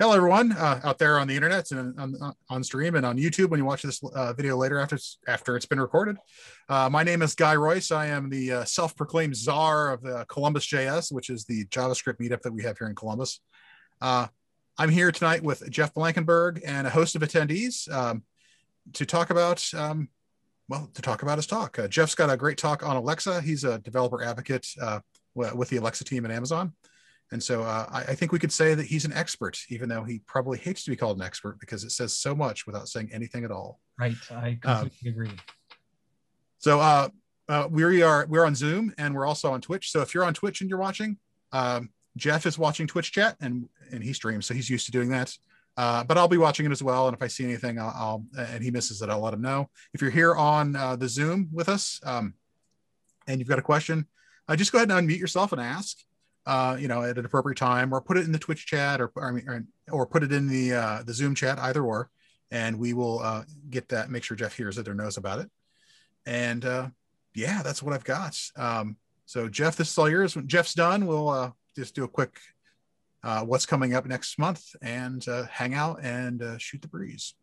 Hello, everyone uh, out there on the internet and on, on, stream and on YouTube when you watch this uh, video later after it's, after it's been recorded. Uh, my name is Guy Royce. I am the uh, self-proclaimed czar of the Columbus JS, which is the JavaScript meetup that we have here in Columbus. Uh, I'm here tonight with Jeff Blankenburg and a host of attendees um, to talk about, um, well, to talk about his talk. Uh, Jeff's got a great talk on Alexa. He's a developer advocate with the Alexa team at Amazon. And so uh, I, I, think we could say that he's an expert, even though he probably hates to be called an expert because it says so much without saying anything at all. Right. I um, completely um, agree. So uh, uh, we are we're on Zoom and we're also on Twitch. So if you're on Twitch and you're watching, um, Jeff is watching Twitch chat and and he streams, so he's used to doing that. Uh, but I'll be watching it as well. And if I see anything, I'll, I'll and he misses it, I'll let him know. If you're here on uh, the Zoom with us um, and you've got a question, uh, just go ahead and unmute yourself and ask uh, you know, at an appropriate time, or put it in the Twitch chat, or I mean, or, or put it in the uh, the Zoom chat, either or, and we will uh, get that. Make sure Jeff hears it or knows about it. And uh, yeah, that's what I've got. Um, so Jeff, this is all yours. When Jeff's done, we'll uh, just do a quick uh, what's coming up next month and uh, hang out and uh, shoot the breeze.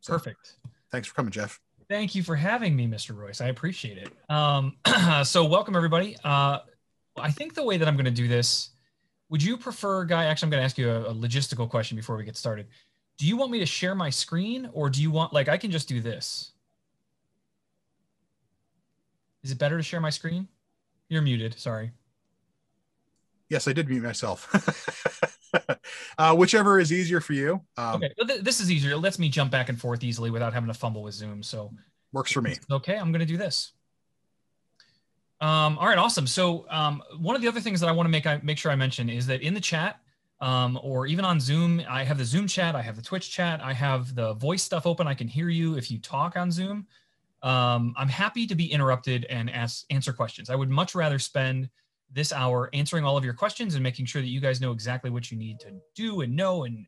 So, Perfect. Thanks for coming, Jeff. Thank you for having me, Mr. Royce. I appreciate it. Um, so welcome everybody. Uh, I think the way that I'm going to do this, would you prefer, Guy? Actually, I'm going to ask you a, a, logistical question before we get started. Do you want me to share my screen or do you want, like, I can just do this? Is it better to share my screen? You're muted. Sorry. Yes, I did mute myself. uh, whichever is easier for you. Um, okay, well, th this is easier. It lets me jump back and forth easily without having to fumble with Zoom. So works for me. Okay, I'm going to do this. Um, all right, awesome. So um, one of the other things that I want to make I make sure I mention is that in the chat um, or even on Zoom, I have the Zoom chat, I have the Twitch chat, I have the voice stuff open. I can hear you if you talk on Zoom. Um, I'm happy to be interrupted and ask answer questions. I would much rather spend this hour answering all of your questions and making sure that you guys know exactly what you need to do and know and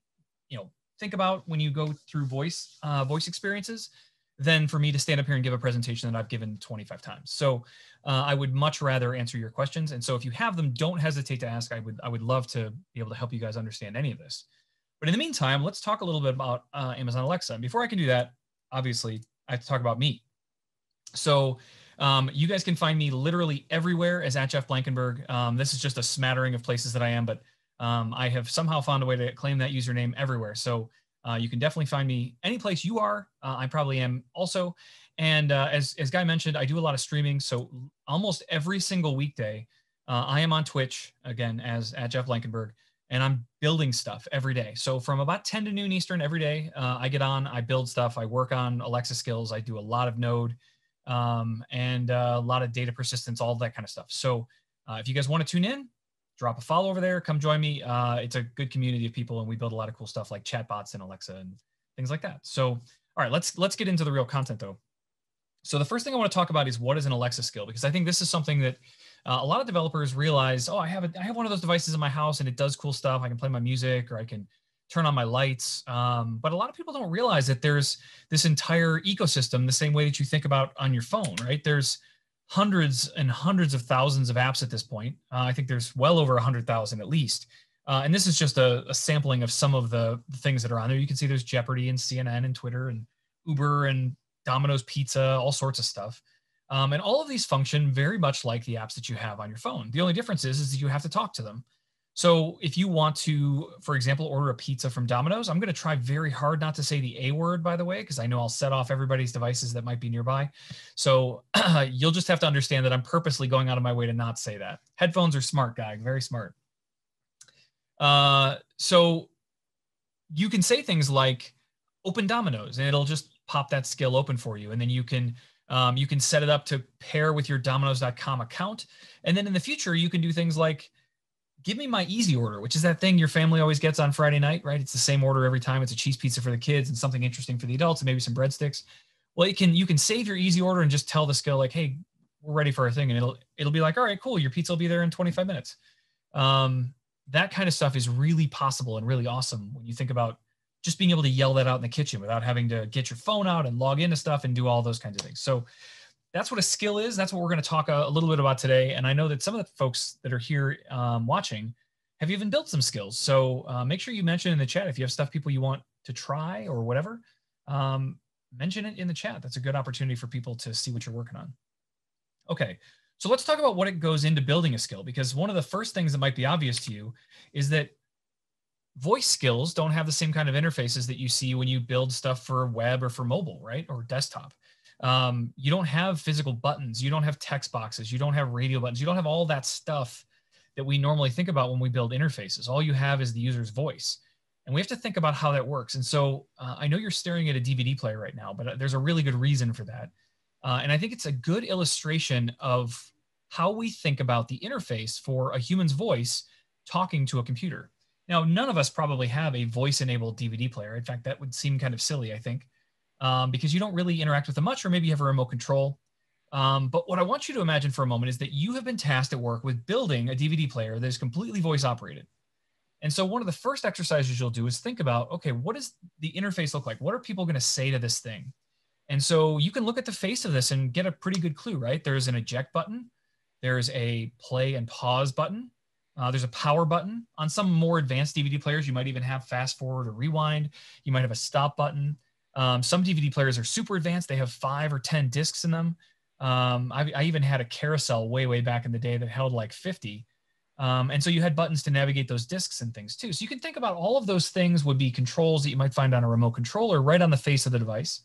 you know think about when you go through voice uh, voice experiences than for me to stand up here and give a presentation that I've given 25 times. So uh, I would much rather answer your questions. And so if you have them, don't hesitate to ask. I would I would love to be able to help you guys understand any of this. But in the meantime, let's talk a little bit about uh, Amazon Alexa. And before I can do that, obviously, I have to talk about me. So um, you guys can find me literally everywhere as at Jeff Blankenburg. Um, this is just a smattering of places that I am, but um, I have somehow found a way to claim that username everywhere. So uh, you can definitely find me any place you are. Uh, I probably am also. And uh, as, as Guy mentioned, I do a lot of streaming. So almost every single weekday, uh, I am on Twitch again as at Jeff Blankenburg, and I'm building stuff every day. So from about 10 to noon Eastern every day, uh, I get on, I build stuff, I work on Alexa skills, I do a lot of Node um, and uh, a lot of data persistence, all that kind of stuff. So if you guys want to tune in, drop a follow over there. Come join me. Uh, it's a good community of people, and we build a lot of cool stuff like chatbots and Alexa and things like that. So, all right, let's let's get into the real content though. So the first thing I want to talk about is what is an Alexa skill because I think this is something that uh, a lot of developers realize. Oh, I have a, I have one of those devices in my house and it does cool stuff. I can play my music or I can turn on my lights. Um, but a lot of people don't realize that there's this entire ecosystem the same way that you think about on your phone, right? There's hundreds and hundreds of thousands of apps at this point. Uh, I think there's well over 100,000 at least. Uh, and this is just a, a, sampling of some of the, things that are on there. You can see there's Jeopardy and CNN and Twitter and Uber and Domino's Pizza, all sorts of stuff. Um, and all of these function very much like the apps that you have on your phone. The only difference is, is that you have to talk to them. So if you want to, for example, order a pizza from Domino's, I'm going to try very hard not to say the A word, by the way, because I know I'll set off everybody's devices that might be nearby. So you'll just have to understand that I'm purposely going out of my way to not say that. Headphones are smart, guy, very smart. Uh, so you can say things like open Domino's and it'll just pop that skill open for you. And then you can um, you can set it up to pair with your domino's.com account. And then in the future, you can do things like give me my easy order, which is that thing your family always gets on Friday night, right? It's the same order every time. It's a cheese pizza for the kids and something interesting for the adults and maybe some breadsticks. Well, you can you can save your easy order and just tell the skill like, hey, we're ready for our thing, and it'll it'll be like, all right, cool, your pizza will be there in 25 minutes. Um, that kind of stuff is really possible and really awesome when you think about just being able to yell that out in the kitchen without having to get your phone out and log into stuff and do all those kinds of things. So that's what a skill is. That's what we're going to talk a, a, little bit about today. And I know that some of the folks that are here um, watching, have even built some skills? So uh, make sure you mention in the chat if you have stuff people you want to try or whatever. Um, mention it in the chat. That's a good opportunity for people to see what you're working on. Okay, so let's talk about what it goes into building a skill because one of the first things that might be obvious to you is that voice skills don't have the same kind of interfaces that you see when you build stuff for web or for mobile, right? Or desktop. Um, you don't have physical buttons, you don't have text boxes, you don't have radio buttons, you don't have all that stuff that we normally think about when we build interfaces. All you have is the user's voice. And we have to think about how that works. And so uh, I know you're staring at a DVD player right now, but uh, there's a really good reason for that. Uh, and I think it's a good illustration of how we think about the interface for a human's voice talking to a computer. Now, none of us probably have a voice enabled DVD player. In fact, that would seem kind of silly, I think, um, because you don't really interact with them much, or maybe you have a remote control. Um, but what I want you to imagine for a moment is that you have been tasked at work with building a DVD player that is completely voice operated. And so one of the first exercises you'll do is think about, okay, what does the interface look like? What are people going to say to this thing? And so you can look at the face of this and get a pretty good clue, right? There's an eject button, there's a play and pause button, uh, there's a power button. On some more advanced DVD players, you might even have fast forward or rewind. You might have a stop button. Um, some DVD players are super advanced. They have five or 10 discs in them. Um, I, I, even had a carousel way, way back in the day that held like 50. Um, and so you had buttons to navigate those discs and things too. So you can think about all of those things would be controls that you might find on a remote controller right on the face of the device.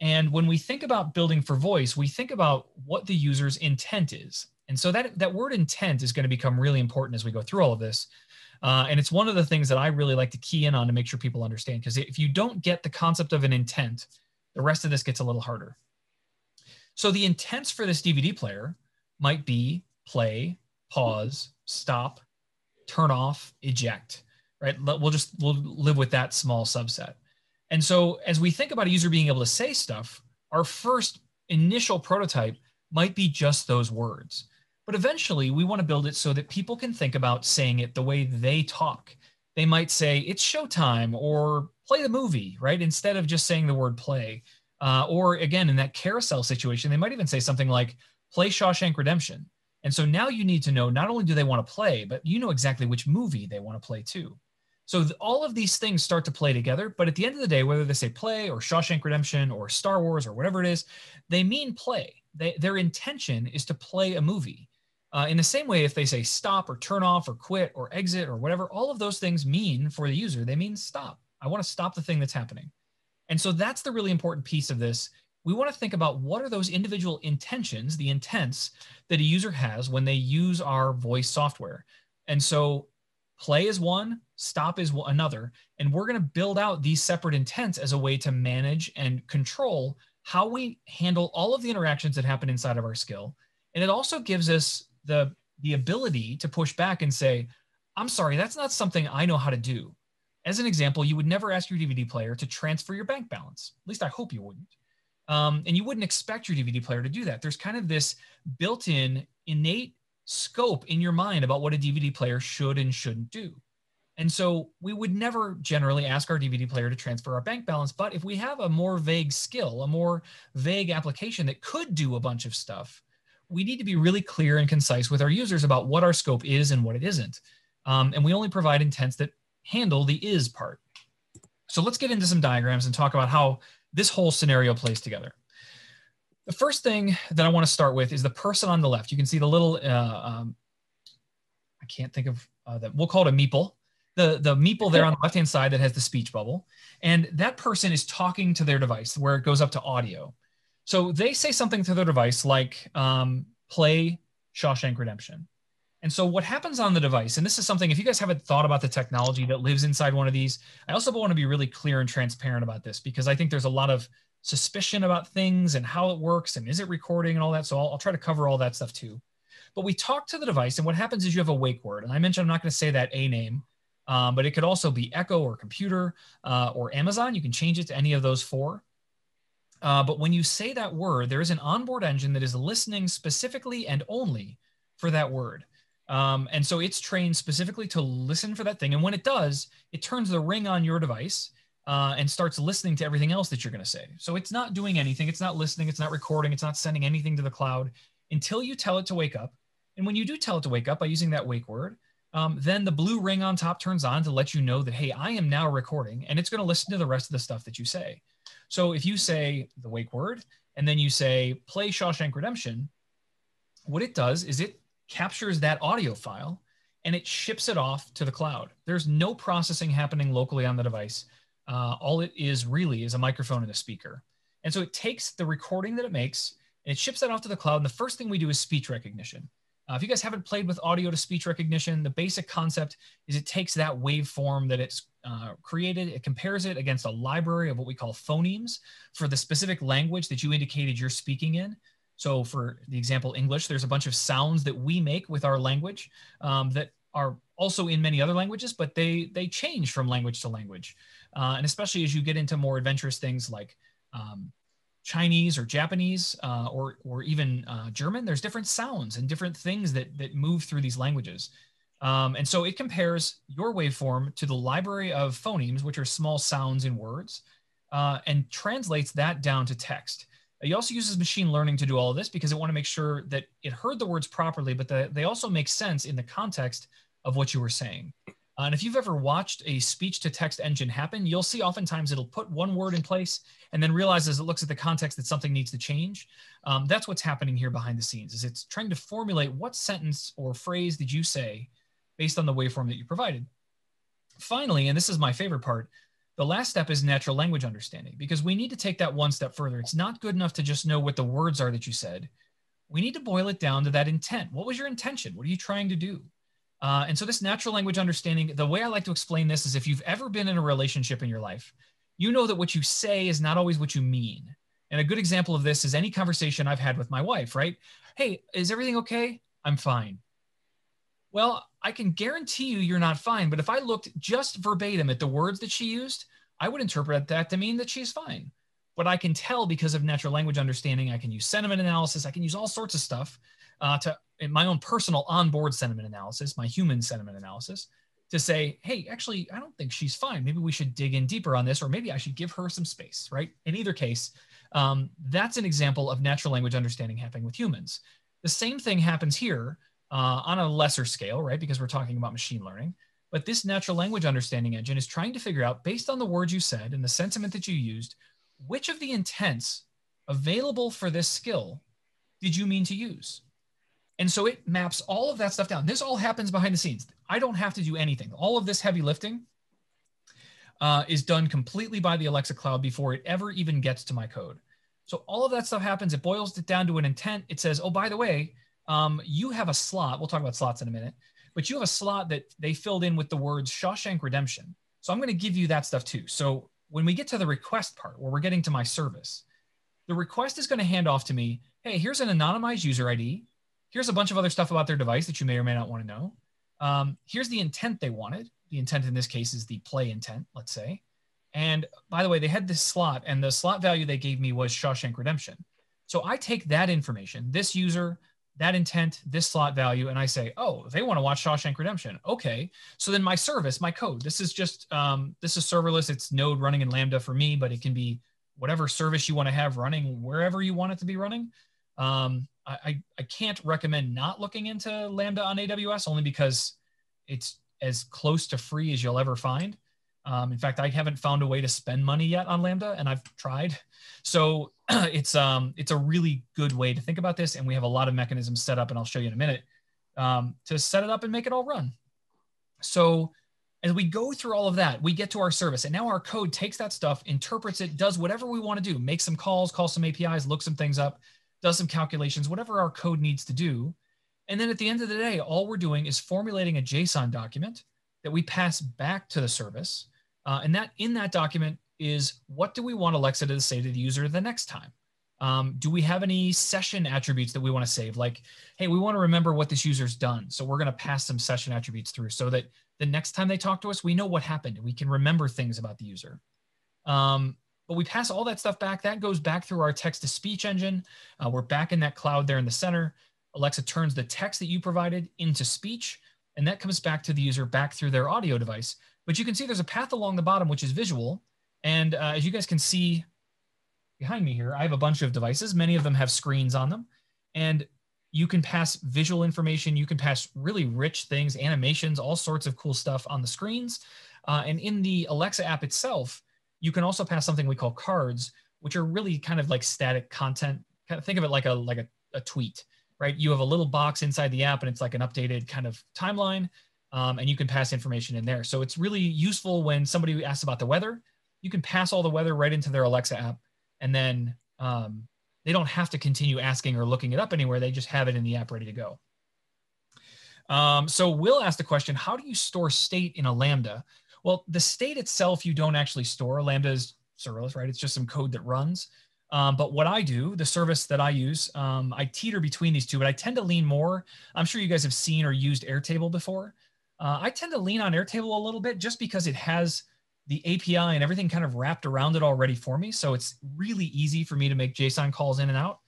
And when we think about building for voice, we think about what the user's intent is. And so that, that word intent is going to become really important as we go through all of this. Uh, and it's one of the things that I really like to key in on to make sure people understand. Because if you don't get the concept of an intent, the rest of this gets a little harder. So the intents for this DVD player might be play, pause, stop, turn off, eject, right? We'll just, we'll live with that small subset. And so as we think about a user being able to say stuff, our first initial prototype might be just those words. But eventually we want to build it so that people can think about saying it the way they talk. They might say, it's showtime or play the movie, right? Instead of just saying the word play. Uh, or again, in that carousel situation, they might even say something like play Shawshank Redemption. And so now you need to know not only do they want to play, but you know exactly which movie they want to play too. So th- all of these things start to play together. But at the end of the day, whether they say play or Shawshank Redemption or Star Wars or whatever it is, they mean play. They, their intention is to play a movie. Uh, in the same way, if they say stop or turn off or quit or exit or whatever, all of those things mean for the user, they mean stop. I want to stop the thing that's happening. And so that's the really important piece of this. We want to think about what are those individual intentions, the intents that a user has when they use our voice software. And so play is one, stop is another. And we're going to build out these separate intents as a way to manage and control how we handle all of the interactions that happen inside of our skill. And it also gives us the, the ability to push back and say, I'm sorry, that's not something I know how to do. As an example, you would never ask your DVD player to transfer your bank balance. At least I hope you wouldn't. Um, and you wouldn't expect your DVD player to do that. There's kind of this built in innate scope in your mind about what a DVD player should and shouldn't do. And so we would never generally ask our DVD player to transfer our bank balance. But if we have a more vague skill, a more vague application that could do a bunch of stuff, we need to be really clear and concise with our users about what our scope is and what it isn't. Um, and we only provide intents that handle the is part. So let's get into some diagrams and talk about how this whole scenario plays together. The first thing that I want to start with is the person on the left. You can see the little, uh, um, I can't think of uh, that. We'll call it a meeple. The, the meeple there on the left-hand side that has the speech bubble. And that person is talking to their device where it goes up to audio. So they say something to their device like um, play Shawshank Redemption. And so what happens on the device, and this is something, if you guys haven't thought about the technology that lives inside one of these, I also want to be really clear and transparent about this because I think there's a lot of suspicion about things and how it works and is it recording and all that. So I'll, I'll try to cover all that stuff too. But we talk to the device, and what happens is you have a wake word. And I mentioned I'm not going to say that a name, um, but it could also be Echo or computer uh, or Amazon. You can change it to any of those four. Uh, but when you say that word, there is an onboard engine that is listening specifically and only for that word. Um, and so it's trained specifically to listen for that thing. And when it does, it turns the ring on your device uh, and starts listening to everything else that you're going to say. So it's not doing anything. It's not listening. It's not recording. It's not sending anything to the cloud until you tell it to wake up. And when you do tell it to wake up by using that wake word, um, then the blue ring on top turns on to let you know that, hey, I am now recording and it's going to listen to the rest of the stuff that you say. So if you say the wake word and then you say play Shawshank Redemption, what it does is it captures that audio file and it ships it off to the cloud. There's no processing happening locally on the device. Uh, all it is really is a microphone and a speaker. And so it takes the recording that it makes and it ships that off to the cloud. And the first thing we do is speech recognition. Uh, if you guys haven't played with audio to speech recognition, the basic concept is it takes that waveform that it's uh, created, it compares it against a library of what we call phonemes for the specific language that you indicated you're speaking in. So, for the example, English, there's a bunch of sounds that we make with our language um, that are also in many other languages, but they they change from language to language, uh, and especially as you get into more adventurous things like um, Chinese or Japanese uh, or or even uh, German, there's different sounds and different things that that move through these languages. Um, and so it compares your waveform to the library of phonemes, which are small sounds in words, uh, and translates that down to text. It also uses machine learning to do all of this because it want to make sure that it heard the words properly, but that they also make sense in the context of what you were saying. Uh, and if you've ever watched a speech to text engine happen, you'll see oftentimes it'll put one word in place and then realize as it looks at the context that something needs to change. Um, that's what's happening here behind the scenes is it's trying to formulate what sentence or phrase did you say based on the waveform that you provided. Finally, and this is my favorite part, the last step is natural language understanding because we need to take that one step further. It's not good enough to just know what the words are that you said. We need to boil it down to that intent. What was your intention? What are you trying to do? Uh, and so, this natural language understanding, the way I like to explain this is if you've ever been in a relationship in your life, you know that what you say is not always what you mean. And a good example of this is any conversation I've had with my wife, right? Hey, is everything okay? I'm fine. Well, I can guarantee you you're not fine. But if I looked just verbatim at the words that she used, I would interpret that to mean that she's fine. But I can tell because of natural language understanding, I can use sentiment analysis, I can use all sorts of stuff uh, to in my own personal onboard sentiment analysis, my human sentiment analysis, to say, hey, actually, I don't think she's fine. Maybe we should dig in deeper on this, or maybe I should give her some space, right? In either case, um, that's an example of natural language understanding happening with humans. The same thing happens here uh, on a lesser scale, right? Because we're talking about machine learning. But this natural language understanding engine is trying to figure out, based on the words you said and the sentiment that you used, which of the intents available for this skill did you mean to use? And so it maps all of that stuff down. This all happens behind the scenes. I don't have to do anything. All of this heavy lifting uh, is done completely by the Alexa cloud before it ever even gets to my code. So all of that stuff happens. It boils it down to an intent. It says, oh, by the way, um, you have a slot. We'll talk about slots in a minute, but you have a slot that they filled in with the words Shawshank Redemption. So I'm going to give you that stuff too. So when we get to the request part where we're getting to my service, the request is going to hand off to me, hey, here's an anonymized user ID Here's a bunch of other stuff about their device that you may or may not want to know. Um, here's the intent they wanted. The intent in this case is the play intent, let's say. And by the way, they had this slot, and the slot value they gave me was Shawshank Redemption. So I take that information, this user, that intent, this slot value, and I say, oh, they want to watch Shawshank Redemption. Okay. So then my service, my code, this is just, um, this is serverless. It's Node running in Lambda for me, but it can be whatever service you want to have running wherever you want it to be running. Um, I, I can't recommend not looking into Lambda on AWS only because it's as close to free as you'll ever find. Um, in fact, I haven't found a way to spend money yet on Lambda, and I've tried. So it's um, it's a really good way to think about this, and we have a lot of mechanisms set up, and I'll show you in a minute um, to set it up and make it all run. So as we go through all of that, we get to our service, and now our code takes that stuff, interprets it, does whatever we want to do, make some calls, call some APIs, look some things up, does some calculations, whatever our code needs to do. And then at the end of the day, all we're doing is formulating a JSON document that we pass back to the service. Uh, and that in that document is what do we want Alexa to say to the user the next time? Um, do we have any session attributes that we want to save? Like, hey, we want to remember what this user's done. So we're going to pass some session attributes through so that the next time they talk to us, we know what happened. We can remember things about the user. Um, but we pass all that stuff back. That goes back through our text to speech engine. Uh, we're back in that cloud there in the center. Alexa turns the text that you provided into speech, and that comes back to the user back through their audio device. But you can see there's a path along the bottom, which is visual. And uh, as you guys can see behind me here, I have a bunch of devices. Many of them have screens on them. And you can pass visual information, you can pass really rich things, animations, all sorts of cool stuff on the screens. Uh, and in the Alexa app itself, you can also pass something we call cards, which are really kind of like static content. Kind of think of it like a like a, a tweet, right? You have a little box inside the app, and it's like an updated kind of timeline, um, and you can pass information in there. So it's really useful when somebody asks about the weather. You can pass all the weather right into their Alexa app, and then um, they don't have to continue asking or looking it up anywhere. They just have it in the app ready to go. Um, so Will asked the question, how do you store state in a Lambda? Well, the state itself, you don't actually store. Lambda is serverless, right? It's just some code that runs. Um, but what I do, the service that I use, um, I teeter between these two, but I tend to lean more. I'm sure you guys have seen or used Airtable before. Uh, I tend to lean on Airtable a little bit just because it has the API and everything kind of wrapped around it already for me. So it's really easy for me to make JSON calls in and out.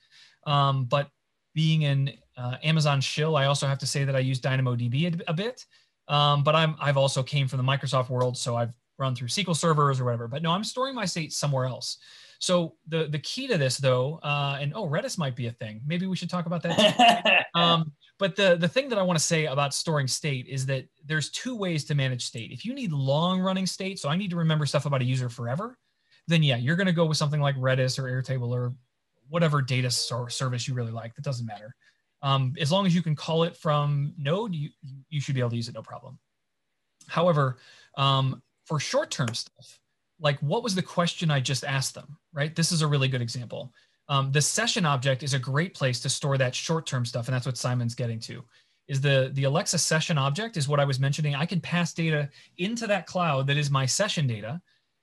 Um, but being an uh, Amazon shill, I also have to say that I use DynamoDB a, a bit. Um, but I'm, I've also came from the Microsoft world, so I've run through SQL servers or whatever. But no, I'm storing my state somewhere else. So the the key to this though, uh, and oh, Redis might be a thing. Maybe we should talk about that. um, but the the thing that I want to say about storing state is that there's two ways to manage state. If you need long running state, so I need to remember stuff about a user forever, then yeah, you're going to go with something like Redis or Airtable or whatever data service you really like. That doesn't matter. Um, as long as you can call it from Node, you, you should be able to use it no problem. However, um, for short-term stuff, like what was the question I just asked them, right? This is a really good example. Um, the session object is a great place to store that short-term stuff, and that's what Simon's getting to. Is the the Alexa session object is what I was mentioning. I can pass data into that cloud that is my session data,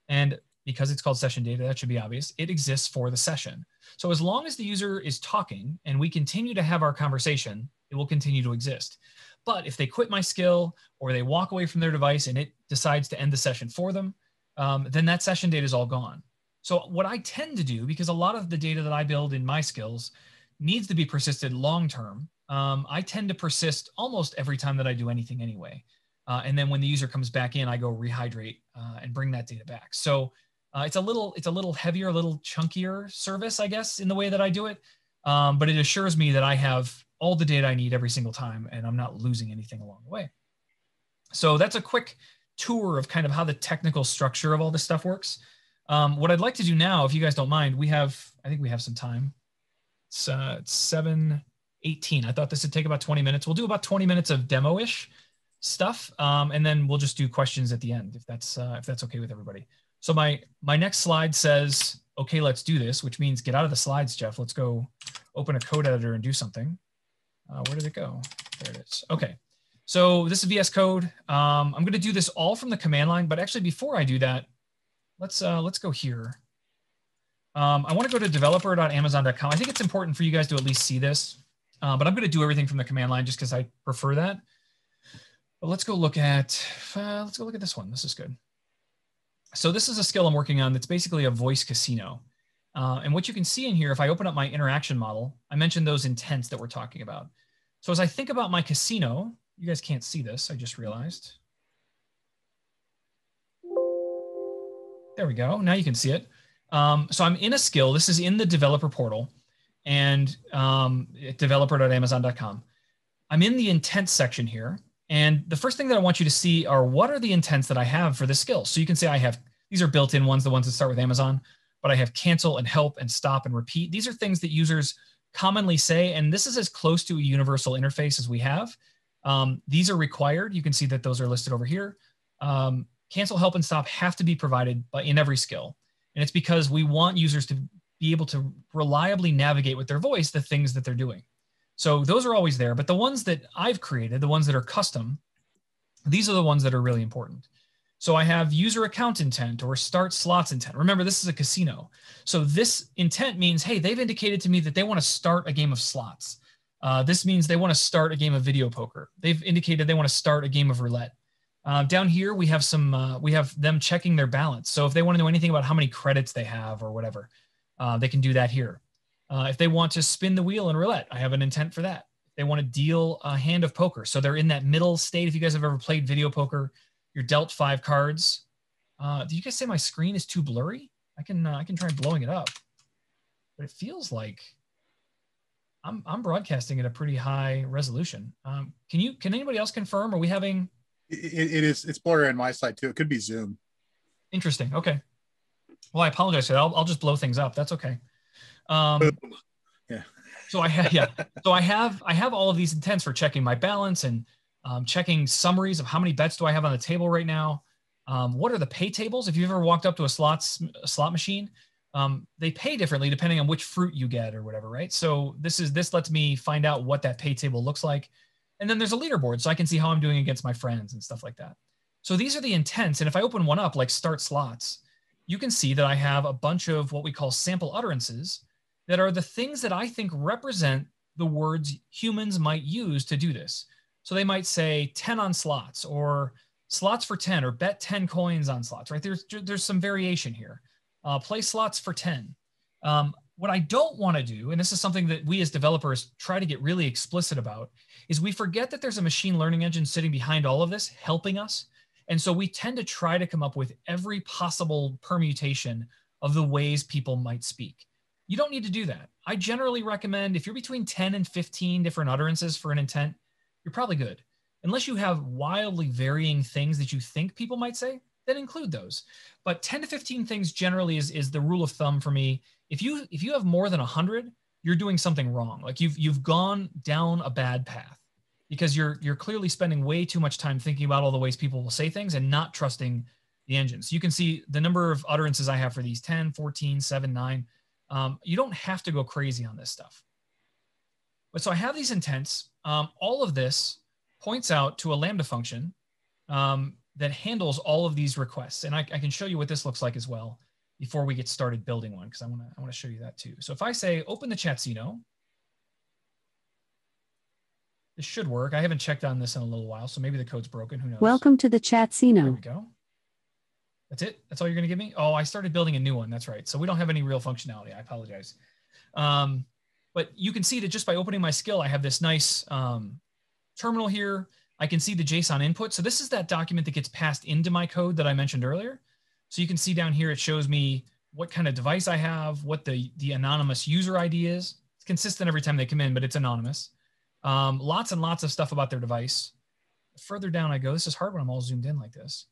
and because it's called session data, that should be obvious. It exists for the session. So as long as the user is talking and we continue to have our conversation, it will continue to exist. But if they quit my skill or they walk away from their device and it decides to end the session for them, um, then that session data is all gone. So what I tend to do, because a lot of the data that I build in my skills needs to be persisted long term, um, I tend to persist almost every time that I do anything anyway. Uh, and then when the user comes back in, I go rehydrate uh, and bring that data back. So uh, it's a little it's a little heavier, a little chunkier service, I guess, in the way that I do it. Um, but it assures me that I have all the data I need every single time, and I'm not losing anything along the way. So that's a quick tour of kind of how the technical structure of all this stuff works. Um, what I'd like to do now, if you guys don't mind, we have I think we have some time. It's, uh, it's seven eighteen. I thought this would take about 20 minutes. We'll do about 20 minutes of demo-ish stuff, um, and then we'll just do questions at the end if that's uh, if that's okay with everybody. So my, my next slide says, okay, let's do this, which means get out of the slides, Jeff. Let's go open a code editor and do something. Uh, where did it go? There it is. Okay. So this is VS Code. Um, I'm going to do this all from the command line, but actually before I do that, let's uh, let's go here. Um, I want to go to developer.amazon.com. I think it's important for you guys to at least see this, uh, but I'm going to do everything from the command line just because I prefer that. But let's go look at uh, let's go look at this one. This is good. So this is a skill I'm working on that's basically a voice casino. Uh, and what you can see in here, if I open up my interaction model, I mentioned those intents that we're talking about. So as I think about my casino, you guys can't see this, I just realized. There we go, now you can see it. Um, so I'm in a skill, this is in the developer portal and um, developer.amazon.com. I'm in the intent section here. And the first thing that I want you to see are what are the intents that I have for this skill. So you can say I have, these are built-in ones, the ones that start with Amazon, but I have cancel and help and stop and repeat. These are things that users commonly say, and this is as close to a universal interface as we have. Um, these are required. You can see that those are listed over here. Um, cancel, help, and stop have to be provided by, in every skill. And it's because we want users to be able to reliably navigate with their voice the things that they're doing. So those are always there. But the ones that I've created, the ones that are custom, these are the ones that are really important. So I have user account intent or start slots intent. Remember, this is a casino. So this intent means, hey, they've indicated to me that they want to start a game of slots. Uh, this means they want to start a game of video poker. They've indicated they want to start a game of roulette. Uh, down here, we have some, uh, we have them checking their balance. So if they want to know anything about how many credits they have or whatever, uh, they can do that here. Uh, if they want to spin the wheel in roulette, I have an intent for that. If they want to deal a hand of poker. So they're in that middle state. If you guys have ever played video poker, you're dealt five cards. Uh, do you guys say my screen is too blurry? I can uh, I can try blowing it up, but it feels like I'm I'm broadcasting at a pretty high resolution. Um, can you can anybody else confirm? Are we having? It, it is. It's blurry on my side too. It could be Zoom. Interesting. Okay. Well, I apologize for that. I'll, I'll just blow things up. That's okay. Um, yeah. So I have yeah. So I have I have all of these intents for checking my balance and um, checking summaries of how many bets do I have on the table right now. Um, what are the pay tables? If you've ever walked up to a slots a slot machine, um, they pay differently depending on which fruit you get or whatever, right? So this is this lets me find out what that pay table looks like, and then there's a leaderboard, so I can see how I'm doing against my friends and stuff like that. So these are the intents, and if I open one up like start slots, you can see that I have a bunch of what we call sample utterances that are the things that I think represent the words humans might use to do this. So they might say 10 on slots or slots for 10 or bet 10 coins on slots, right? There's, there's some variation here. Uh, play slots for 10. Um, what I don't want to do, and this is something that we as developers try to get really explicit about, is we forget that there's a machine learning engine sitting behind all of this, helping us. And so we tend to try to come up with every possible permutation of the ways people might speak. You don't need to do that. I generally recommend if you're between 10 and 15 different utterances for an intent, you're probably good. Unless you have wildly varying things that you think people might say, then include those. But 10 to 15 things generally is, is the rule of thumb for me. If you if you have more than 100, you're doing something wrong. Like you've you've gone down a bad path because you're you're clearly spending way too much time thinking about all the ways people will say things and not trusting the engine. So you can see the number of utterances I have for these 10, 14, 7, 9. Um, you don't have to go crazy on this stuff. But so I have these intents. Um, all of this points out to a Lambda function um, that handles all of these requests. And I, I, can show you what this looks like as well before we get started building one, because I want to I want to show you that too. So if I say open the Chatino, this should work. I haven't checked on this in a little while, so maybe the code's broken. Who knows? Welcome to the Chatino. There we go. That's it. That's all you're going to give me. Oh, I started building a new one. That's right. So we don't have any real functionality. I apologize. Um, but you can see that just by opening my skill, I have this nice um, terminal here. I can see the JSON input. So this is that document that gets passed into my code that I mentioned earlier. So you can see down here, it shows me what kind of device I have, what the, the anonymous user ID is. It's consistent every time they come in, but it's anonymous. Um, lots and lots of stuff about their device. Further down I go, this is hard when I'm all zoomed in like this.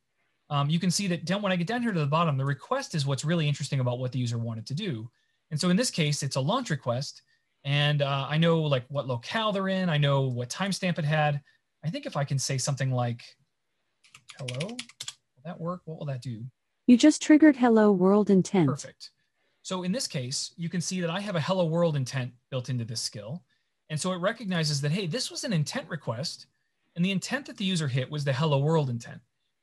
Um, you can see that down, when I get down here to the bottom, the request is what's really interesting about what the user wanted to do. And so in this case, it's a launch request. And uh, I know like what locale they're in. I know what timestamp it had. I think if I can say something like, hello, will that work? What will that do? You just triggered hello world intent. Perfect. So in this case, you can see that I have a hello world intent built into this skill. And so it recognizes that, hey, this was an intent request. And the intent that the user hit was the hello world intent.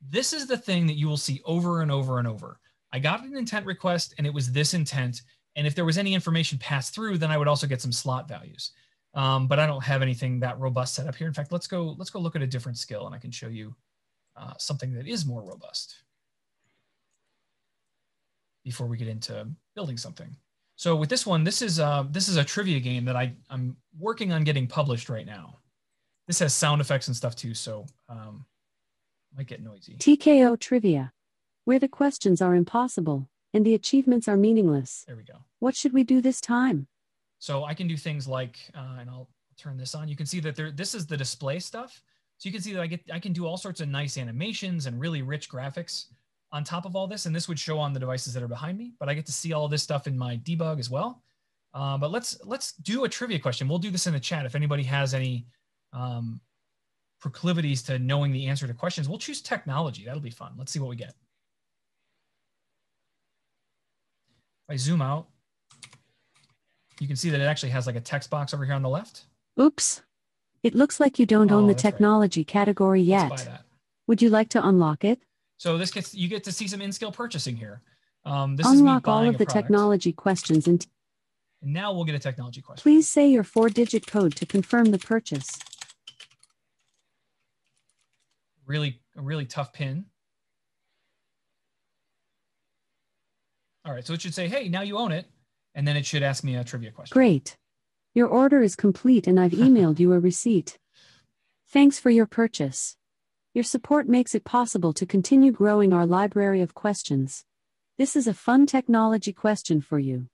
This is the thing that you will see over and over and over. I got an intent request and it was this intent. And if there was any information passed through, then I would also get some slot values. Um, but I don't have anything that robust set up here. In fact, let's go, let's go look at a different skill and I can show you uh, something that is more robust before we get into building something. So with this one, this is, uh, this is a trivia game that I, I'm working on getting published right now. This has sound effects and stuff too, so um, might get noisy. TKO Trivia, where the questions are impossible and the achievements are meaningless. There we go. What should we do this time? So I can do things like, uh, and I'll turn this on. You can see that there, this is the display stuff. So you can see that I get, I can do all sorts of nice animations and really rich graphics on top of all this. And this would show on the devices that are behind me, but I get to see all this stuff in my debug as well. Uh, but let's, let's do a trivia question. We'll do this in the chat. If anybody has any um, proclivities to knowing the answer to questions, we'll choose technology. That'll be fun. Let's see what we get. If I zoom out, you can see that it actually has like a text box over here on the left. Oops. It looks like you don't Oh, own the that's right. technology category yet. Would you like to unlock it? So this gets you get to see some in-skill purchasing here. Um, this is Unlock all of the product. technology questions and And now we'll get a technology question. please say your four digit code to confirm the purchase. Really, a really tough pin. All right, so it should say, "Hey, now you own it," and then it should ask me a trivia question. Great. Your order is complete and I've emailed you a receipt. Thanks for your purchase. Your support makes it possible to continue growing our library of questions. This is a fun technology question for you.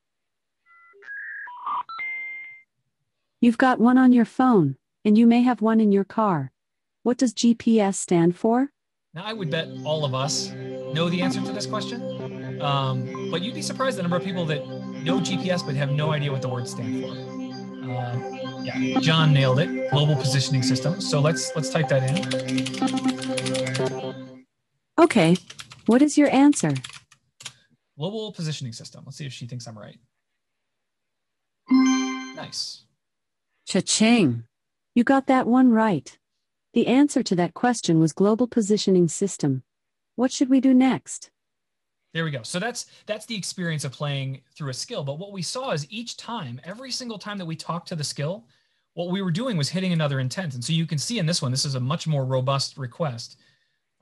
You've got one on your phone, and you may have one in your car. What does GPS stand for? Now, I would bet all of us know the answer to this question, um, but you'd be surprised the number of people that know GPS but have no idea what the words stand for. Uh, yeah, John nailed it. Global positioning system. So let's let's type that in. Okay, what is your answer? Global positioning system. Let's see if she thinks I'm right. Nice. Cha-ching. You got that one right. The answer to that question was global positioning system. What should we do next? There we go. So that's that's the experience of playing through a skill. But what we saw is each time, every single time that we talked to the skill, what we were doing was hitting another intent. And so you can see in this one, this is a much more robust request.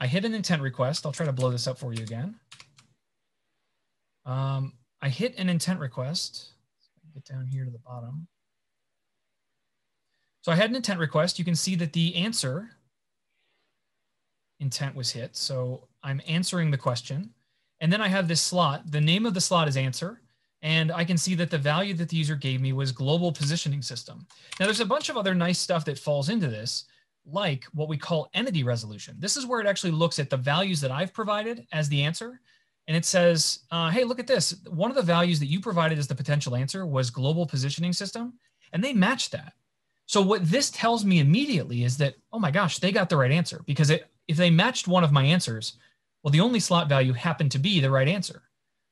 I hit an intent request. I'll try to blow this up for you again. Um, I hit an intent request. Get down here to the bottom. So I had an intent request. You can see that the answer intent was hit. So I'm answering the question. And then I have this slot. The name of the slot is answer. And I can see that the value that the user gave me was global positioning system. Now there's a bunch of other nice stuff that falls into this, like what we call entity resolution. This is where it actually looks at the values that I've provided as the answer. And it says, uh, hey, look at this. One of the values that you provided as the potential answer was global positioning system. And they matched that. So what this tells me immediately is that, oh my gosh, they got the right answer because it, if they matched one of my answers, well, the only slot value happened to be the right answer.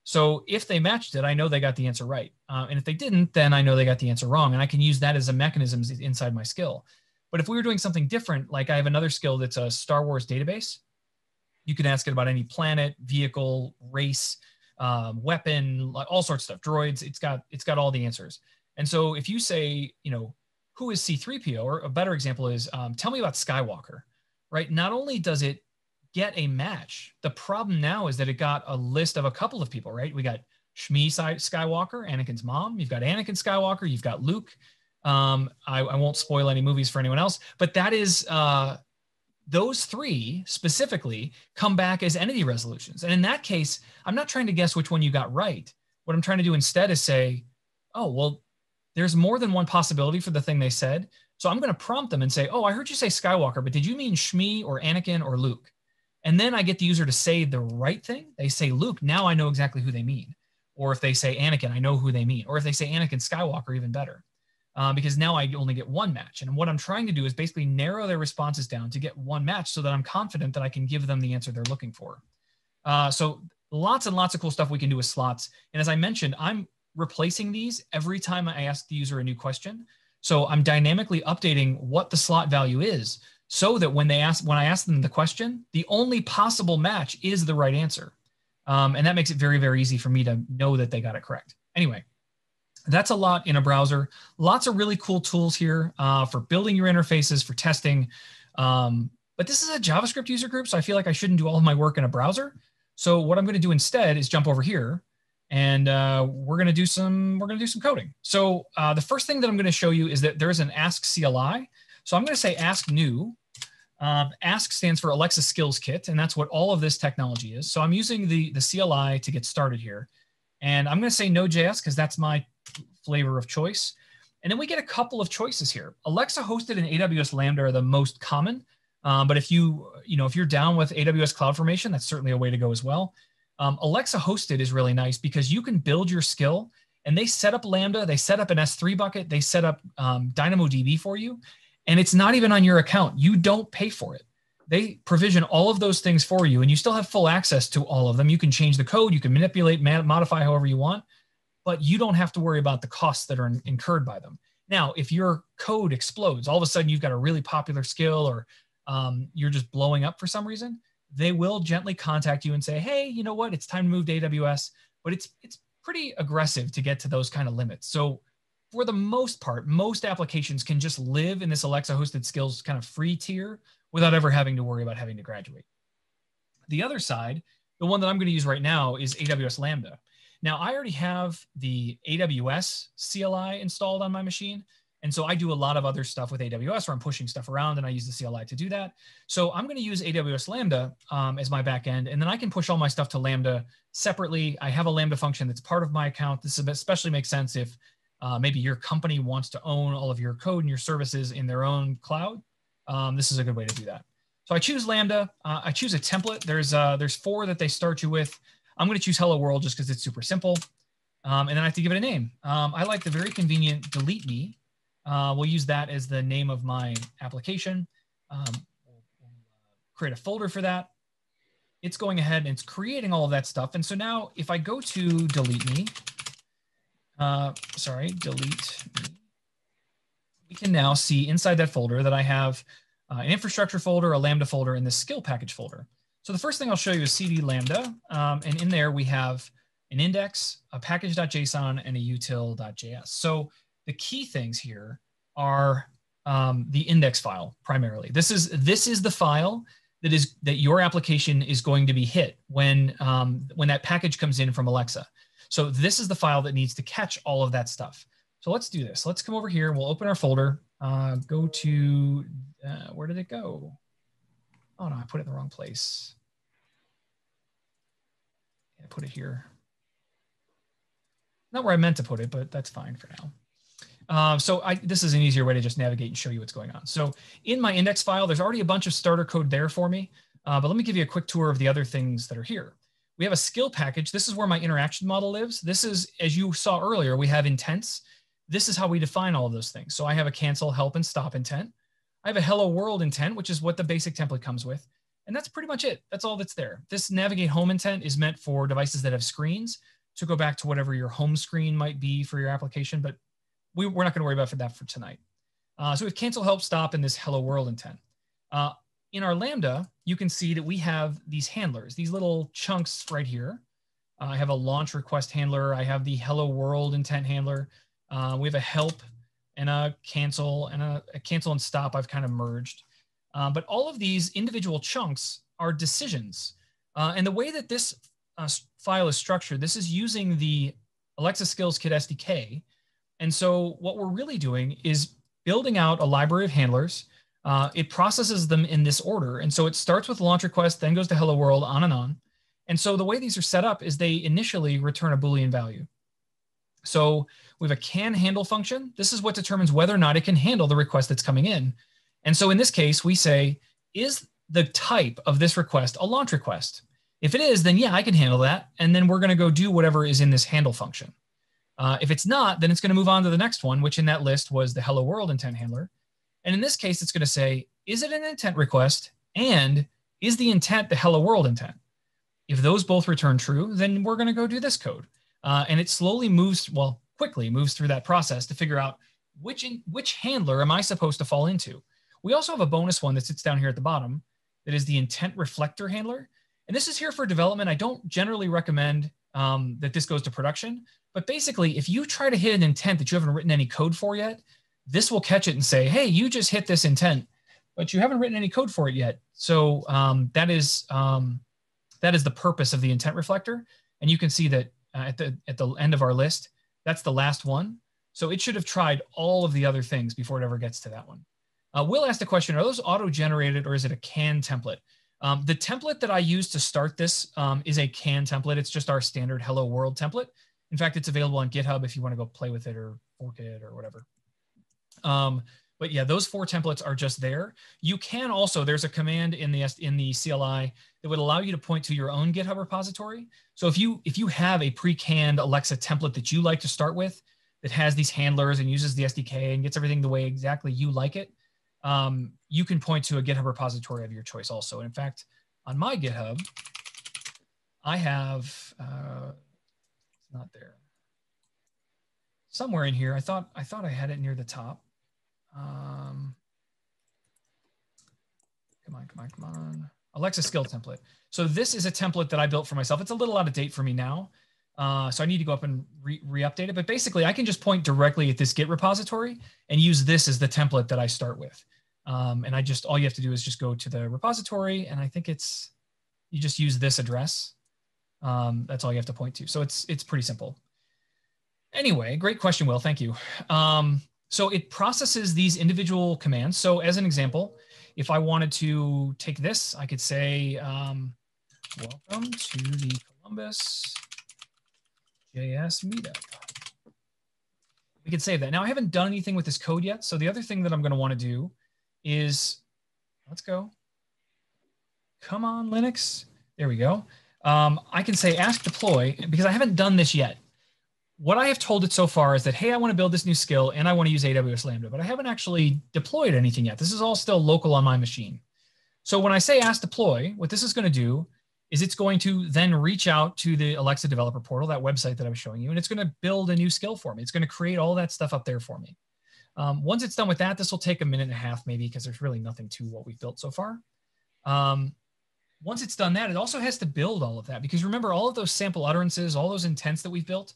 So if they matched it, I know they got the answer right. Uh, and if they didn't, then I know they got the answer wrong. And I can use that as a mechanism inside my skill. But if we were doing something different, like I have another skill that's a Star Wars database, you can ask it about any planet, vehicle, race, um, weapon, all sorts of stuff, droids. It's got it's got all the answers. And so if you say, you know, who is C3PO, or a better example is, um, tell me about Skywalker, right? Not only does it get a match. The problem now is that it got a list of a couple of people, right? We got Shmi Skywalker, Anakin's mom. You've got Anakin Skywalker. You've got Luke. Um, I, I, won't spoil any movies for anyone else, but that is uh, those three specifically come back as entity resolutions. And in that case, I'm not trying to guess which one you got right. What I'm trying to do instead is say, oh, well, there's more than one possibility for the thing they said. So I'm going to prompt them and say, oh, I heard you say Skywalker, but did you mean Shmi or Anakin or Luke? And then I get the user to say the right thing. They say Luke, now I know exactly who they mean. Or if they say Anakin, I know who they mean. Or if they say Anakin Skywalker, even better. Uh, because now I only get one match. And what I'm trying to do is basically narrow their responses down to get one match so that I'm confident that I can give them the answer they're looking for. Uh, so lots and lots of cool stuff we can do with slots. And as I mentioned, I'm replacing these every time I ask the user a new question. So I'm dynamically updating what the slot value is so that when they ask when I ask them the question, the only possible match is the right answer. Um, and that makes it very, very easy for me to know that they got it correct. Anyway, that's a lot in a browser. Lots of really cool tools here uh, for building your interfaces, for testing. Um, but this is a JavaScript user group, so I feel like I shouldn't do all of my work in a browser. So what I'm going to do instead is jump over here, and uh, we're going to do some we're going to do some coding. So uh, the first thing that I'm going to show you is that there is an ASK CLI. So I'm going to say Ask New, um, Ask stands for Alexa Skills Kit, and that's what all of this technology is. So I'm using the, the CLI to get started here. And I'm going to say Node.js because that's my flavor of choice. And then we get a couple of choices here. Alexa hosted and AWS Lambda are the most common. Um, but if you, you know, if you're down with AWS CloudFormation, that's certainly a way to go as well. Um, Alexa hosted is really nice because you can build your skill and they set up Lambda, they set up an S3 bucket, they set up um, DynamoDB for you, and it's not even on your account. You don't pay for it. They provision all of those things for you, and you still have full access to all of them. You can change the code, you can manipulate, modify however you want, but you don't have to worry about the costs that are in, incurred by them. Now, if your code explodes, all of a sudden you've got a really popular skill or um, you're just blowing up for some reason, they will gently contact you and say, "Hey, you know what? It's time to move to AWS." But it's it's pretty aggressive to get to those kind of limits. So for the most part, most applications can just live in this Alexa hosted skills kind of free tier without ever having to worry about having to graduate. The other side, the one that I'm going to use right now is AWS Lambda. Now, I already have the AWS CLI installed on my machine. And so I do a lot of other stuff with AWS where I'm pushing stuff around and I use the CLI to do that. So I'm going to use AWS Lambda um, as my backend, and then I can push all my stuff to Lambda separately. I have a Lambda function that's part of my account. This especially makes sense if Uh, maybe your company wants to own all of your code and your services in their own cloud. Um, this is a good way to do that. So I choose Lambda. Uh, I choose a template. There's uh, there's four that they start you with. I'm going to choose Hello World just because it's super simple. Um, and then I have to give it a name. Um, I like the very convenient delete me. Uh, we'll use that as the name of my application. Um, create a folder for that. It's going ahead and it's creating all of that stuff. And so now if I go to delete me, uh, sorry, delete me, we can now see inside that folder that I have uh, an infrastructure folder, a Lambda folder, and the skill package folder. So the first thing I'll show you is CD Lambda. Um, and in there we have an index, a package.json, and a util.js. So the key things here are um, the index file primarily. This is this is the file that is that your application is going to be hit when um, when that package comes in from Alexa. So this is the file that needs to catch all of that stuff. So let's do this. Let's come over here. We'll open our folder. Uh, go to uh, where did it go? Oh no, I put it in the wrong place. I put it here. Not where I meant to put it, but that's fine for now. Um, so I, this is an easier way to just navigate and show you what's going on. So in my index file, there's already a bunch of starter code there for me, uh, but let me give you a quick tour of the other things that are here. We have a skill package. This is where my interaction model lives. This is, as you saw earlier, we have intents. This is how we define all of those things. So I have a cancel, help, and stop intent. I have a hello world intent, which is what the basic template comes with. And that's pretty much it. That's all that's there. This navigate home intent is meant for devices that have screens to go back to whatever your home screen might be for your application, but we, are not going to worry about for that for tonight. Uh, so we have cancel, help, stop, and this hello world intent. Uh, in our Lambda, you can see that we have these handlers, these little chunks right here. Uh, I have a launch request handler. I have the hello world intent handler. Uh, we have a help and a cancel and a, a, cancel and stop I've kind of merged. Uh, but all of these individual chunks are decisions. Uh, and the way that this file is structured, this is using the Alexa Skills Kit SDK. And so what we're really doing is building out a library of handlers. Uh, it processes them in this order. And so it starts with launch request, then goes to hello world, on and on. And so the way these are set up is they initially return a Boolean value. So we have a can handle function. This is what determines whether or not it can handle the request that's coming in. And so in this case, we say, is the type of this request a launch request? If it is, then yeah, I can handle that. And then we're going to go do whatever is in this handle function. Uh, if it's not, then it's going to move on to the next one, which in that list was the hello world intent handler. And in this case, it's going to say, is it an intent request? And is the intent the hello world intent? If those both return true, then we're going to go do this code. Uh, and it slowly moves, well, quickly moves through that process to figure out which, in, which handler am I supposed to fall into? We also have a bonus one that sits down here at the bottom that is the intent reflector handler. And this is here for development. I don't generally recommend um, that this goes to production, but basically if you try to hit an intent that you haven't written any code for yet, this will catch it and say, hey, you just hit this intent, but you haven't written any code for it yet. So um, that is um, that is the purpose of the intent reflector. And you can see that uh, at the at the end of our list, that's the last one. So it should have tried all of the other things before it ever gets to that one. Uh, Will asked the question, are those auto-generated or is it a can template? Um, the template that I use to start this um, is a can template. It's just our standard hello world template. In fact, it's available on GitHub if you want to go play with it or fork it or whatever. Um, but yeah, those four templates are just there. You can also, there's a command in the in the CLI that would allow you to point to your own GitHub repository. So if you if you have a pre-canned Alexa template that you like to start with that has these handlers and uses the SDK and gets everything the way exactly you like it, um, you can point to a GitHub repository of your choice also. And in fact, on my GitHub, I have uh, not there somewhere in here. I thought I thought I had it near the top. Um, come on, come on, come on. Alexa skill template. So this is a template that I built for myself. It's a little out of date for me now. Uh, so I need to go up and re-update it. But basically, I can just point directly at this Git repository and use this as the template that I start with. Um, and I just, all you have to do is just go to the repository. And I think it's, you just use this address. Um, that's all you have to point to. So it's, it's pretty simple. Anyway, great question, Will. Thank you. Um, so it processes these individual commands. So as an example, if I wanted to take this, I could say, um, welcome to the Columbus JS meetup. we can save that. Now I haven't done anything with this code yet. So the other thing that I'm going to want to do is, let's go. Come on, Linux. There we go. Um, I can say ask deploy because I haven't done this yet. What I have told it so far is that, hey, I want to build this new skill and I want to use AWS Lambda, but I haven't actually deployed anything yet. This is all still local on my machine. So when I say ask deploy, what this is going to do is it's going to then reach out to the Alexa developer portal, that website that I was showing you, and it's going to build a new skill for me. It's going to create all that stuff up there for me. Um, once it's done with that, this will take a minute and a half maybe because there's really nothing to what we've built so far. Um, once it's done that, it also has to build all of that because remember all of those sample utterances, all those intents that we've built,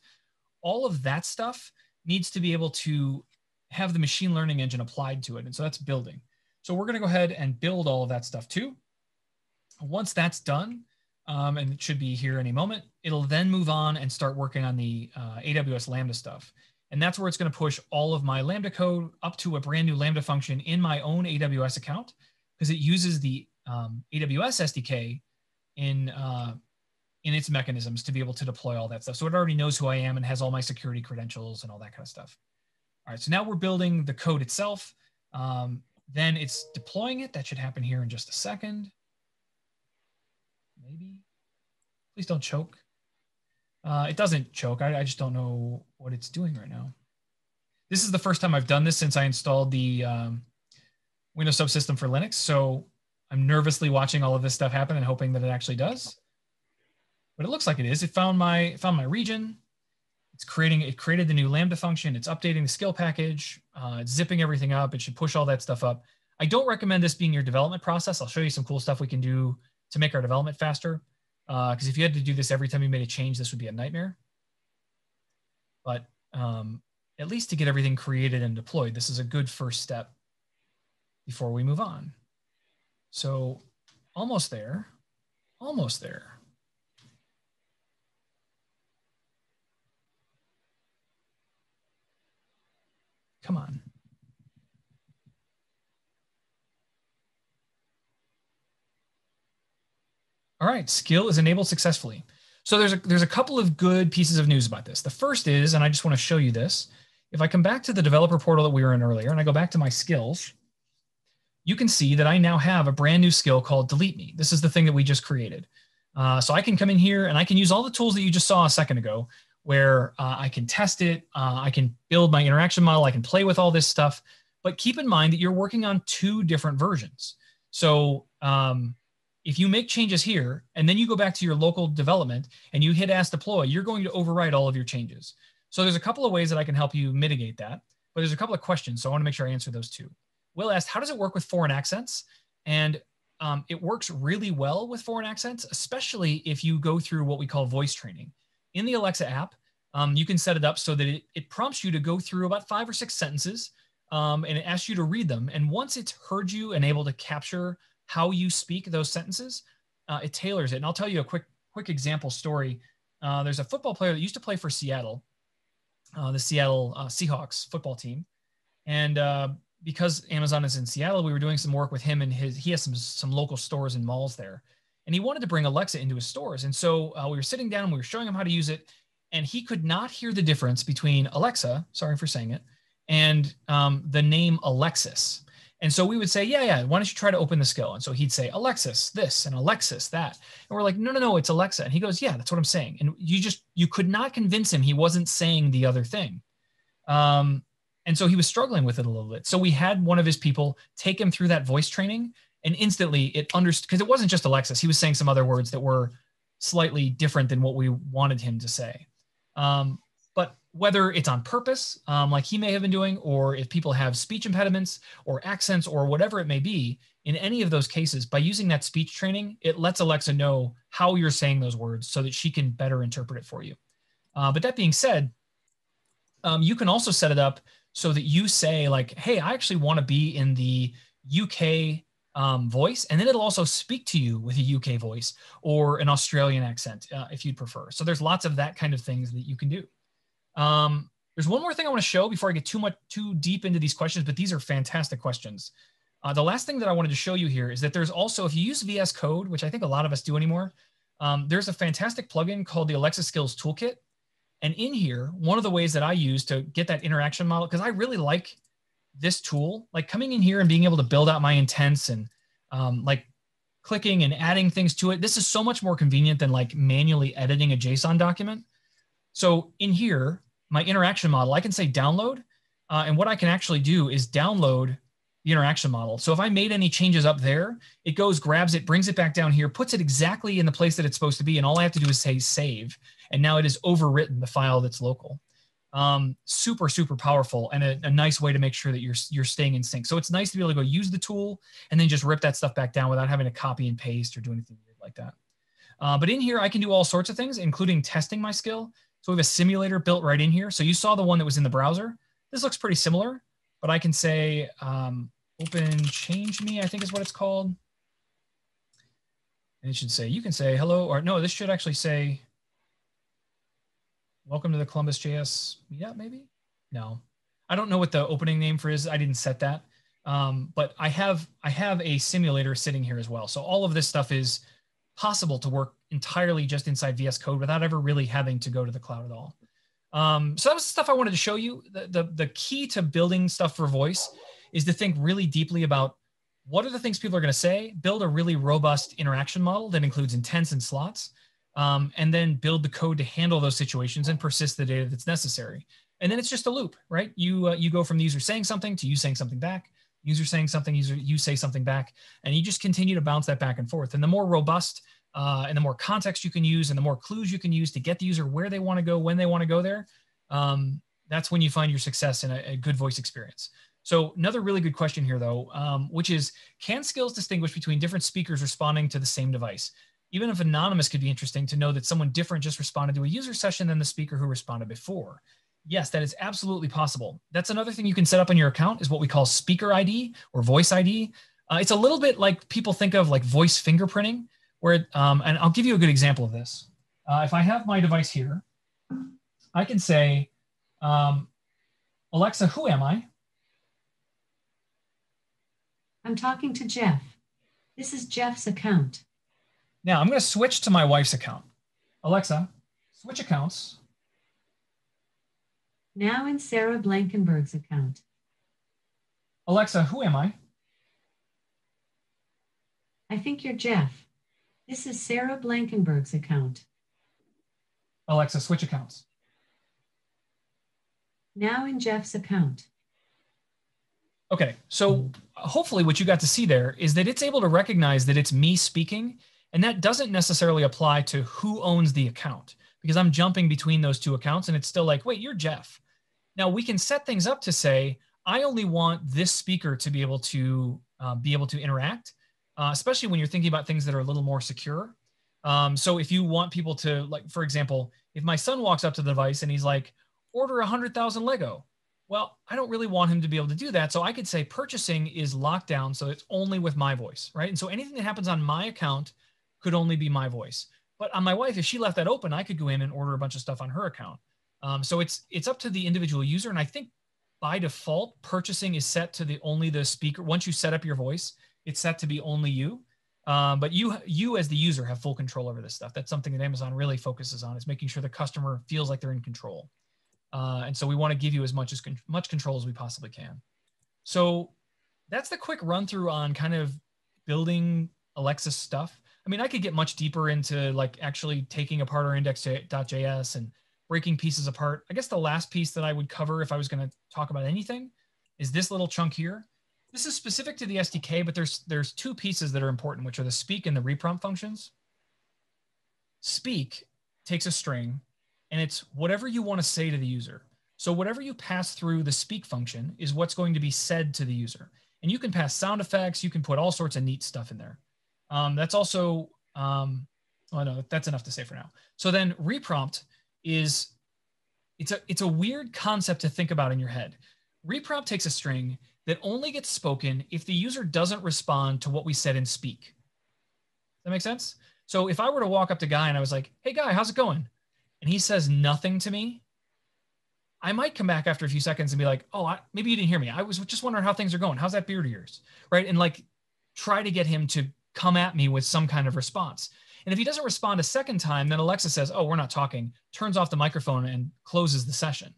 all of that stuff needs to be able to have the machine learning engine applied to it. And so that's building. So we're going to go ahead and build all of that stuff too. Once that's done, um, and it should be here any moment. It'll then move on and start working on the uh, AWS Lambda stuff. And that's where it's going to push all of my Lambda code up to a brand new Lambda function in my own AWS account because it uses the um, AWS SDK in, uh, in its mechanisms to be able to deploy all that stuff. So it already knows who I am and has all my security credentials and all that kind of stuff. All right, so now we're building the code itself. Um, then it's deploying it. That should happen here in just a second maybe. Please don't choke. Uh, it doesn't choke. I, I, just don't know what it's doing right now. This is the first time I've done this since I installed the um, Windows subsystem for Linux. So I'm nervously watching all of this stuff happen and hoping that it actually does. But it looks like it is. It found my found my region. It's creating it created the new Lambda function. It's updating the skill package. Uh, it's zipping everything up. It should push all that stuff up. I don't recommend this being your development process. I'll show you some cool stuff we can do to make our development faster. Because uh, if you had to do this every time you made a change, this would be a nightmare. But um, at least to get everything created and deployed, this is a good first step before we move on. So almost there, almost there. Come on. All right, skill is enabled successfully. So there's a, there's a couple of good pieces of news about this. The first is, and I just want to show you this. If I come back to the developer portal that we were in earlier and I go back to my skills, you can see that I now have a brand new skill called delete me. This is the thing that we just created. Uh, so I can come in here and I can use all the tools that you just saw a second ago where uh, I can test it. Uh, I can build my interaction model. I can play with all this stuff. But keep in mind that you're working on two different versions. So um, if you make changes here and then you go back to your local development and you hit ask deploy, you're going to overwrite all of your changes. So there's a couple of ways that I can help you mitigate that, but there's a couple of questions. So I want to make sure I answer those too. Will asked, how does it work with foreign accents? And um, it works really well with foreign accents, especially if you go through what we call voice training. In the Alexa app, um, you can set it up so that it, it, prompts you to go through about five or six sentences um, and it asks you to read them. And once it's heard you and able to capture how you speak those sentences, uh, it tailors it. And I'll tell you a quick quick example story. Uh, there's a football player that used to play for Seattle, uh, the Seattle uh, Seahawks football team, and uh, because Amazon is in Seattle, we were doing some work with him, and his he has some some local stores and malls there, and he wanted to bring Alexa into his stores. And so uh, we were sitting down, and we were showing him how to use it, and he could not hear the difference between Alexa, sorry for saying it, and um, the name Alexis. And so we would say, yeah, yeah, why don't you try to open the skill? And so he'd say, Alexis, this and Alexis, that. And we're like, no, no, no, it's Alexa. And he goes, yeah, that's what I'm saying. And you just, you could not convince him he wasn't saying the other thing. Um, and so he was struggling with it a little bit. So we had one of his people take him through that voice training and instantly it understood, because it wasn't just Alexis. He was saying some other words that were slightly different than what we wanted him to say. Um, but whether it's on purpose, um, like he may have been doing, or if people have speech impediments or accents or whatever it may be, in any of those cases, by using that speech training, it lets Alexa know how you're saying those words so that she can better interpret it for you. Uh, but that being said, um, you can also set it up so that you say, like, hey, I actually want to be in the UK um, voice, and then it'll also speak to you with a UK voice or an Australian accent uh, if you'd prefer. So there's lots of that kind of things that you can do. Um, there's one more thing I want to show before I get too much too deep into these questions, but these are fantastic questions. Uh, the last thing that I wanted to show you here is that there's also, if you use VS Code, which I think a lot of us do anymore, um, there's a fantastic plugin called the Alexa Skills Toolkit. And in here, one of the ways that I use to get that interaction model, because I really like this tool, like coming in here and being able to build out my intents and um, like clicking and adding things to it. This is so much more convenient than like manually editing a JSON document. So in here, my interaction model, I can say download. Uh, and what I can actually do is download the interaction model. So if I made any changes up there, it goes, grabs it, brings it back down here, puts it exactly in the place that it's supposed to be. And all I have to do is say save. And now it is overwritten the file that's local. Um, super, super powerful and a, a, nice way to make sure that you're, you're staying in sync. So it's nice to be able to go use the tool and then just rip that stuff back down without having to copy and paste or do anything weird like that. Uh, but in here, I can do all sorts of things, including testing my skill. So we have a simulator built right in here. So you saw the one that was in the browser. This looks pretty similar, but I can say, um, open change me, I think is what it's called. And it should say, you can say hello, or no, this should actually say, welcome to the Columbus JS meetup, maybe? No, I don't know what the opening name for is. I didn't set that. Um, but I have, I have a simulator sitting here as well. So all of this stuff is possible to work entirely just inside VS Code without ever really having to go to the cloud at all. Um, so that was the stuff I wanted to show you. The, the, the key to building stuff for voice is to think really deeply about what are the things people are going to say, build a really robust interaction model that includes intents and slots, um, and then build the code to handle those situations and persist the data that's necessary. And then it's just a loop, right? You uh, you go from the user saying something to you saying something back, user saying something, user you say something back, and you just continue to bounce that back and forth. And the more robust uh, and the more context you can use, and the more clues you can use to get the user where they want to go, when they want to go there, um, that's when you find your success in a, a good voice experience. So another really good question here, though, um, which is, can skills distinguish between different speakers responding to the same device? Even if anonymous could be interesting to know that someone different just responded to a user session than the speaker who responded before. Yes, that is absolutely possible. That's another thing you can set up on your account is what we call speaker ID or voice ID. Uh, it's a little bit like people think of like voice fingerprinting, where, um, and I'll give you a good example of this. Uh, if I have my device here, I can say, um, Alexa, who am I? I'm talking to Jeff. This is Jeff's account. Now I'm going to switch to my wife's account. Alexa, switch accounts. Now in Sarah Blankenburg's account. Alexa, who am I? I think you're Jeff. This is Sarah Blankenburg's account. Alexa, switch accounts. Now in Jeff's account. Okay, so hopefully what you got to see there is that it's able to recognize that it's me speaking, and that doesn't necessarily apply to who owns the account because I'm jumping between those two accounts and it's still like, wait, you're Jeff. Now we can set things up to say, I only want this speaker to be able to uh, be able to interact, uh, especially when you're thinking about things that are a little more secure. Um, so if you want people to like, for example, if my son walks up to the device and he's like, order a hundred thousand Lego, well, I don't really want him to be able to do that. So I could say purchasing is locked down. So it's only with my voice, right? And so anything that happens on my account could only be my voice. But on my wife, if she left that open, I could go in and order a bunch of stuff on her account. Um, so it's it's up to the individual user. And I think by default, purchasing is set to the only the speaker. Once you set up your voice, it's set to be only you. Um, but you you as the user have full control over this stuff. That's something that Amazon really focuses on is making sure the customer feels like they're in control. Uh, and so we want to give you as much as con- much control as we possibly can. So that's the quick run through on kind of building Alexa stuff. I mean, I could get much deeper into like actually taking apart our index.js and breaking pieces apart. I guess the last piece that I would cover if I was going to talk about anything is this little chunk here. This is specific to the SDK, but there's there's two pieces that are important, which are the speak and the reprompt functions. Speak takes a string and it's whatever you want to say to the user. So whatever you pass through the speak function is what's going to be said to the user. And you can pass sound effects, you can put all sorts of neat stuff in there. Um, that's also, um, oh no, that's enough to say for now. So then reprompt is, it's a, it's a weird concept to think about in your head. Reprompt takes a string that only gets spoken if the user doesn't respond to what we said in speak. Does that make sense? So if I were to walk up to Guy and I was like, hey Guy, how's it going? and he says nothing to me, I might come back after a few seconds and be like, oh, I, maybe you didn't hear me. I was just wondering how things are going. How's that beard of yours? Right. And like try to get him to come at me with some kind of response. And if he doesn't respond a second time, then Alexa says, oh, we're not talking, turns off the microphone and closes the session.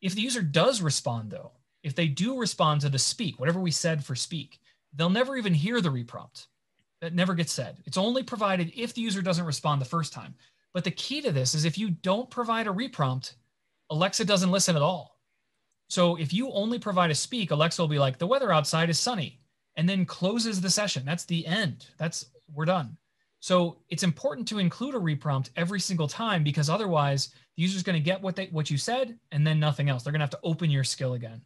If the user does respond though, if they do respond to the speak, whatever we said for speak, they'll never even hear the reprompt. That never gets said. It's only provided if the user doesn't respond the first time. But the key to this is if you don't provide a reprompt, Alexa doesn't listen at all. So if you only provide a speak, Alexa will be like, the weather outside is sunny, and then closes the session. That's the end. That's we're done. So it's important to include a reprompt every single time because otherwise the user's going to get what they what you said and then nothing else. They're going to have to open your skill again.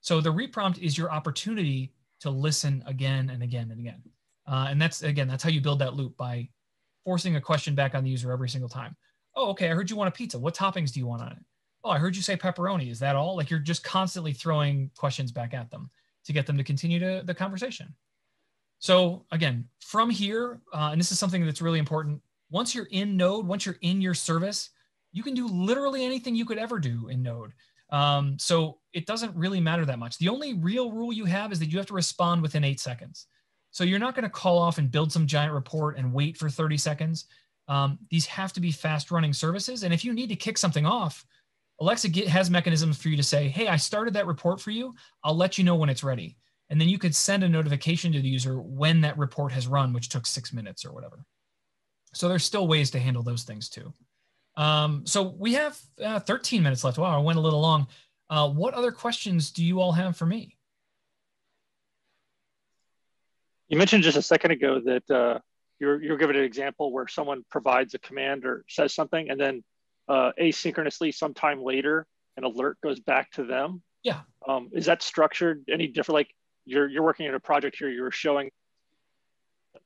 So the reprompt is your opportunity to listen again and again and again. Uh, and that's again, that's how you build that loop by forcing a question back on the user every single time. Oh, okay. I heard you want a pizza. What toppings do you want on it? Oh, I heard you say pepperoni. Is that all? Like you're just constantly throwing questions back at them to get them to continue to, the conversation. So again, from here, uh, and this is something that's really important. Once you're in Node, once you're in your service, you can do literally anything you could ever do in Node. Um, so it doesn't really matter that much. The only real rule you have is that you have to respond within eight seconds. So you're not going to call off and build some giant report and wait for 30 seconds. Um, these have to be fast running services. And if you need to kick something off, Alexa get, has mechanisms for you to say, hey, I started that report for you. I'll let you know when it's ready. And then you could send a notification to the user when that report has run, which took six minutes or whatever. So there's still ways to handle those things too. Um, so we have uh, 13 minutes left. Wow, I went a little long. Uh, what other questions do you all have for me? You mentioned just a second ago that uh, you're, you're giving an example where someone provides a command or says something and then uh, asynchronously sometime later an alert goes back to them. Yeah. Um, is that structured any different? Like you're, you're working in a project here, you're showing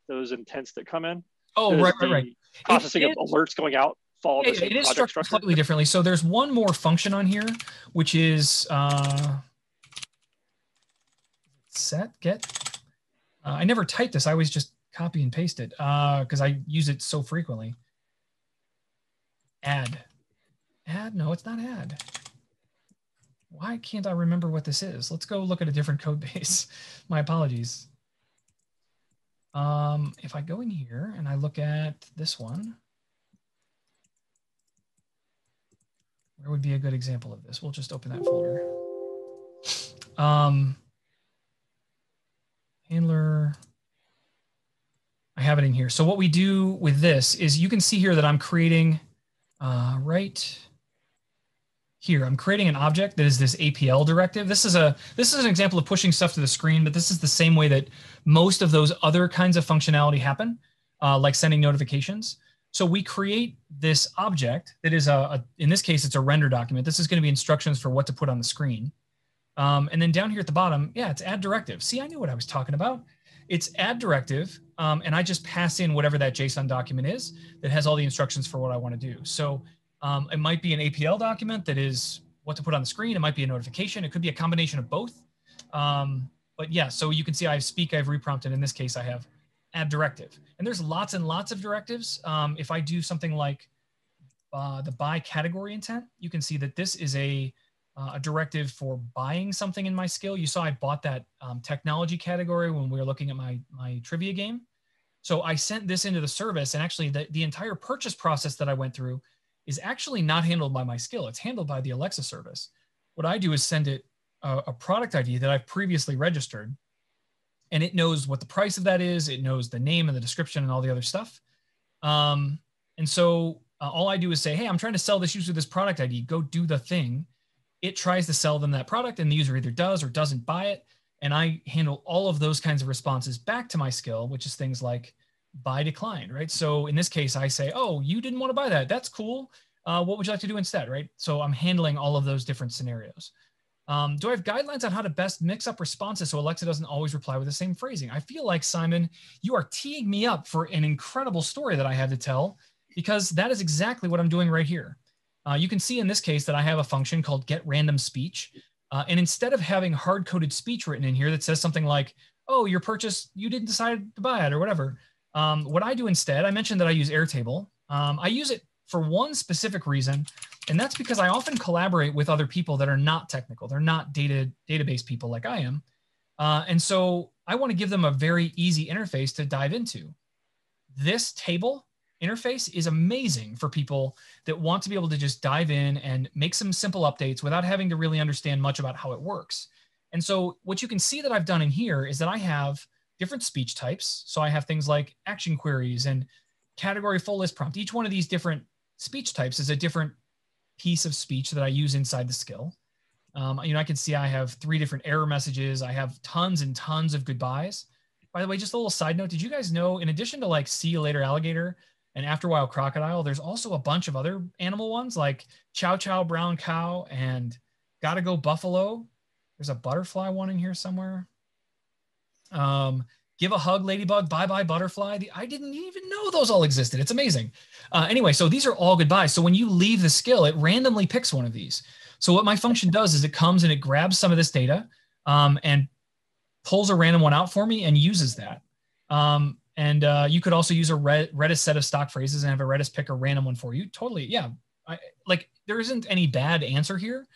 those intents that come in. Oh, right, right, right. Processing it, of alerts going out follow yeah, it is structured structure? slightly differently. So there's one more function on here, which is uh, set get uh, I never type this. I always just copy and paste it because uh, I use it so frequently. Add. Add? No, it's not add. Why can't I remember what this is? Let's go look at a different code base. My apologies. Um, if I go in here and I look at this one, where would be a good example of this? We'll just open that folder. Um, handler. I have it in here. So what we do with this is you can see here that I'm creating uh, right here. I'm creating an object that is this APL directive. This is a this is an example of pushing stuff to the screen, but this is the same way that most of those other kinds of functionality happen, uh, like sending notifications. So we create this object that is a, a, in this case, it's a render document. This is going to be instructions for what to put on the screen. Um, and then down here at the bottom, yeah, it's add directive. See, I knew what I was talking about. It's add directive, um, and I just pass in whatever that JSON document is that has all the instructions for what I want to do. So um, it might be an APL document that is what to put on the screen. It might be a notification. It could be a combination of both. Um, but yeah, so you can see I have speak, I have reprompted. In this case, I have add directive. And there's lots and lots of directives. Um, if I do something like uh, the buy category intent, you can see that this is a uh, a directive for buying something in my skill. You saw I bought that um, technology category when we were looking at my, my trivia game. So I sent this into the service and actually the, the entire purchase process that I went through is actually not handled by my skill. It's handled by the Alexa service. What I do is send it a, a product ID that I've previously registered and it knows what the price of that is. It knows the name and the description and all the other stuff. Um, and so uh, all I do is say, hey, I'm trying to sell this user this product ID. Go do the thing it tries to sell them that product and the user either does or doesn't buy it. And I handle all of those kinds of responses back to my skill, which is things like buy declined, right? So in this case, I say, oh, you didn't want to buy that. That's cool. Uh, what would you like to do instead, right? So I'm handling all of those different scenarios. Um, do I have guidelines on how to best mix up responses so Alexa doesn't always reply with the same phrasing? I feel like, Simon, you are teeing me up for an incredible story that I had to tell because that is exactly what I'm doing right here. Uh, you can see in this case that I have a function called get random speech. Uh, and instead of having hard coded speech written in here that says something like, oh, your purchase, you didn't decide to buy it or whatever. Um, what I do instead, I mentioned that I use Airtable. Um, I use it for one specific reason, and that's because I often collaborate with other people that are not technical. They're not data database people like I am. Uh, and so I want to give them a very easy interface to dive into. this table interface is amazing for people that want to be able to just dive in and make some simple updates without having to really understand much about how it works. And so what you can see that I've done in here is that I have different speech types. So I have things like action queries and category full list prompt. Each one of these different speech types is a different piece of speech that I use inside the skill. Um, you know, I can see I have three different error messages. I have tons and tons of goodbyes. By the way, just a little side note, did you guys know, in addition to like see you later alligator and after a while crocodile, there's also a bunch of other animal ones like chow chow brown cow and gotta go buffalo. There's a butterfly one in here somewhere. Um, give a hug ladybug bye bye butterfly. The, i didn't even know those all existed. It's amazing. Uh, anyway so these are all goodbyes. So when you leave the skill it randomly picks one of these. So what my function does is it comes and it grabs some of this data um, and pulls a random one out for me and uses that. Um, and uh, you could also use a redis set of stock phrases and have a redis pick a random one for you. Totally yeah. I, like there isn't any bad answer here.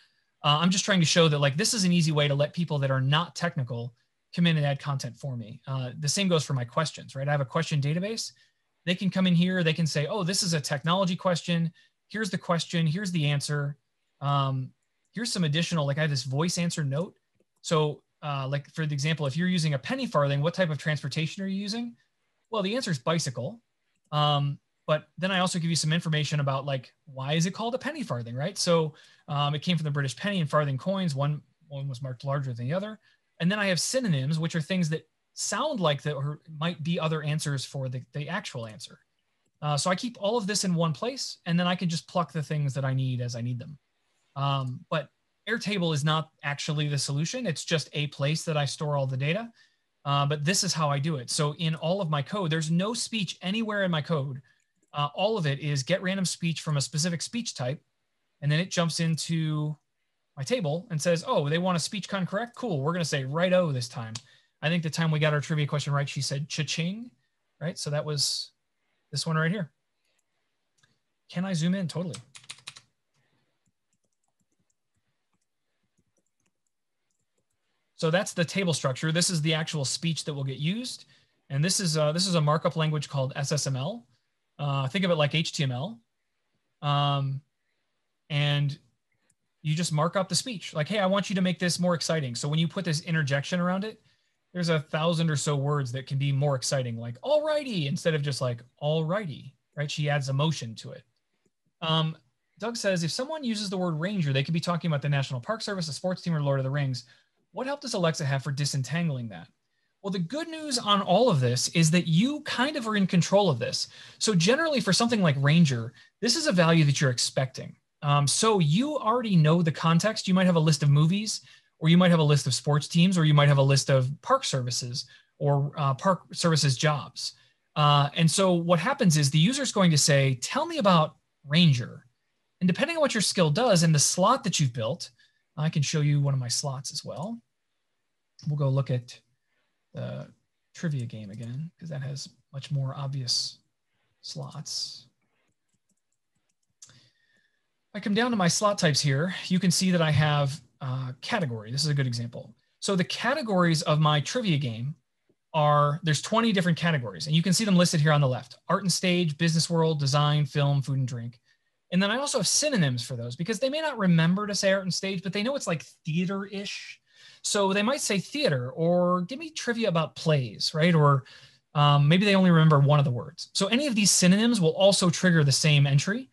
Uh, i'm just trying to show that like this is an easy way to let people that are not technical come in and add content for me. Uh, the same goes for my questions, right? I have a question database. They can come in here. They can say, oh, this is a technology question. Here's the question. Here's the answer. Um, here's some additional, like I have this voice answer note. So uh, like for the example, if you're using a penny farthing, what type of transportation are you using? Well, the answer is bicycle. Um, but then I also give you some information about like, why is it called a penny farthing, right? So um, it came from the British penny and farthing coins. One, one was marked larger than the other. And then I have synonyms, which are things that sound like that or might be other answers for the, the actual answer. Uh, so I keep all of this in one place, and then I can just pluck the things that I need as I need them. Um, but Airtable is not actually the solution. It's just a place that I store all the data. Uh, but this is how I do it. So in all of my code, there's no speech anywhere in my code. Uh, all of it is get random speech from a specific speech type, and then it jumps into my table and says, oh, they want a speech con correct? Cool. We're going to say right oh this time. I think the time we got our trivia question right, she said cha-ching, right? So that was this one right here. Can I zoom in? Totally. So that's the table structure. This is the actual speech that will get used. And this is, uh, this is a markup language called SSML. Uh, think of it like HTML. Um, and you just mark up the speech. Like hey i want you to make this more exciting. So when you put this interjection around it there's a thousand or so words that can be more exciting like alrighty instead of just like alrighty right? She adds emotion to it. Um, doug says if someone uses the word ranger they could be talking about the national park service a sports team or lord of the rings. What help does alexa have for disentangling that? Well, the good news on all of this is that you kind of are in control of this. So, generally, for something like Ranger, this is a value that you're expecting. Um, so you already know the context. You might have a list of movies, or you might have a list of sports teams, or you might have a list of park services or uh, park services jobs. Uh, and so what happens is the user is going to say, tell me about Ranger. And depending on what your skill does and the slot that you've built, I can show you one of my slots as well. We'll go look at the trivia game again, because that has much more obvious slots. I come down to my slot types here, you can see that I have uh, category. This is a good example. So the categories of my trivia game are, there's 20 different categories and you can see them listed here on the left, art and stage, business world, design, film, food and drink. And then I also have synonyms for those because they may not remember to say art and stage, but they know it's like theater-ish. So they might say theater or give me trivia about plays, right? Or um, maybe they only remember one of the words. So any of these synonyms will also trigger the same entry.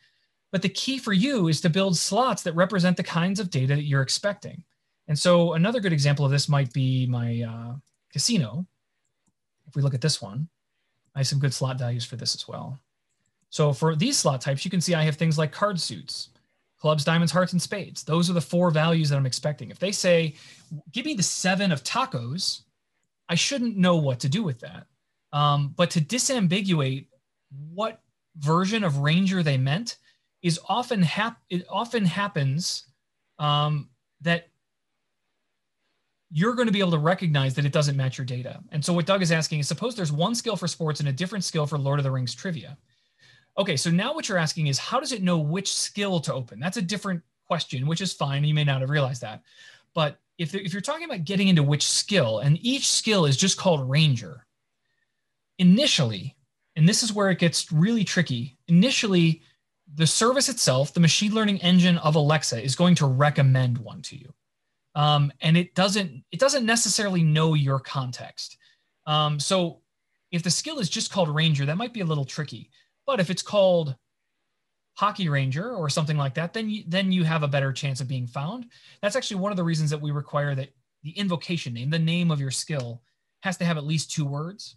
But the key for you is to build slots that represent the kinds of data that you're expecting. And so another good example of this might be my uh, casino. If we look at this one, I have some good slot values for this as well. So for these slot types, you can see I have things like card suits, clubs, diamonds, hearts, and spades. Those are the four values that I'm expecting. If they say, give me the seven of tacos, I shouldn't know what to do with that. Um, but to disambiguate what version of ranger they meant, is often hap- it often happens um, that you're going to be able to recognize that it doesn't match your data. And so what Doug is asking is suppose there's one skill for sports and a different skill for Lord of the Rings trivia. Okay, so now what you're asking is how does it know which skill to open? That's a different question, which is fine. You may not have realized that. But if, if you're talking about getting into which skill, and each skill is just called Ranger, initially, And this is where it gets really tricky. Initially, the service itself, the machine learning engine of Alexa, is going to recommend one to you. Um, and it doesn't it doesn't necessarily know your context. Um, so if the skill is just called Ranger, that might be a little tricky. But if it's called Hockey Ranger or something like that, then you, then you have a better chance of being found. That's actually one of the reasons that we require that the invocation name, the name of your skill, has to have at least two words.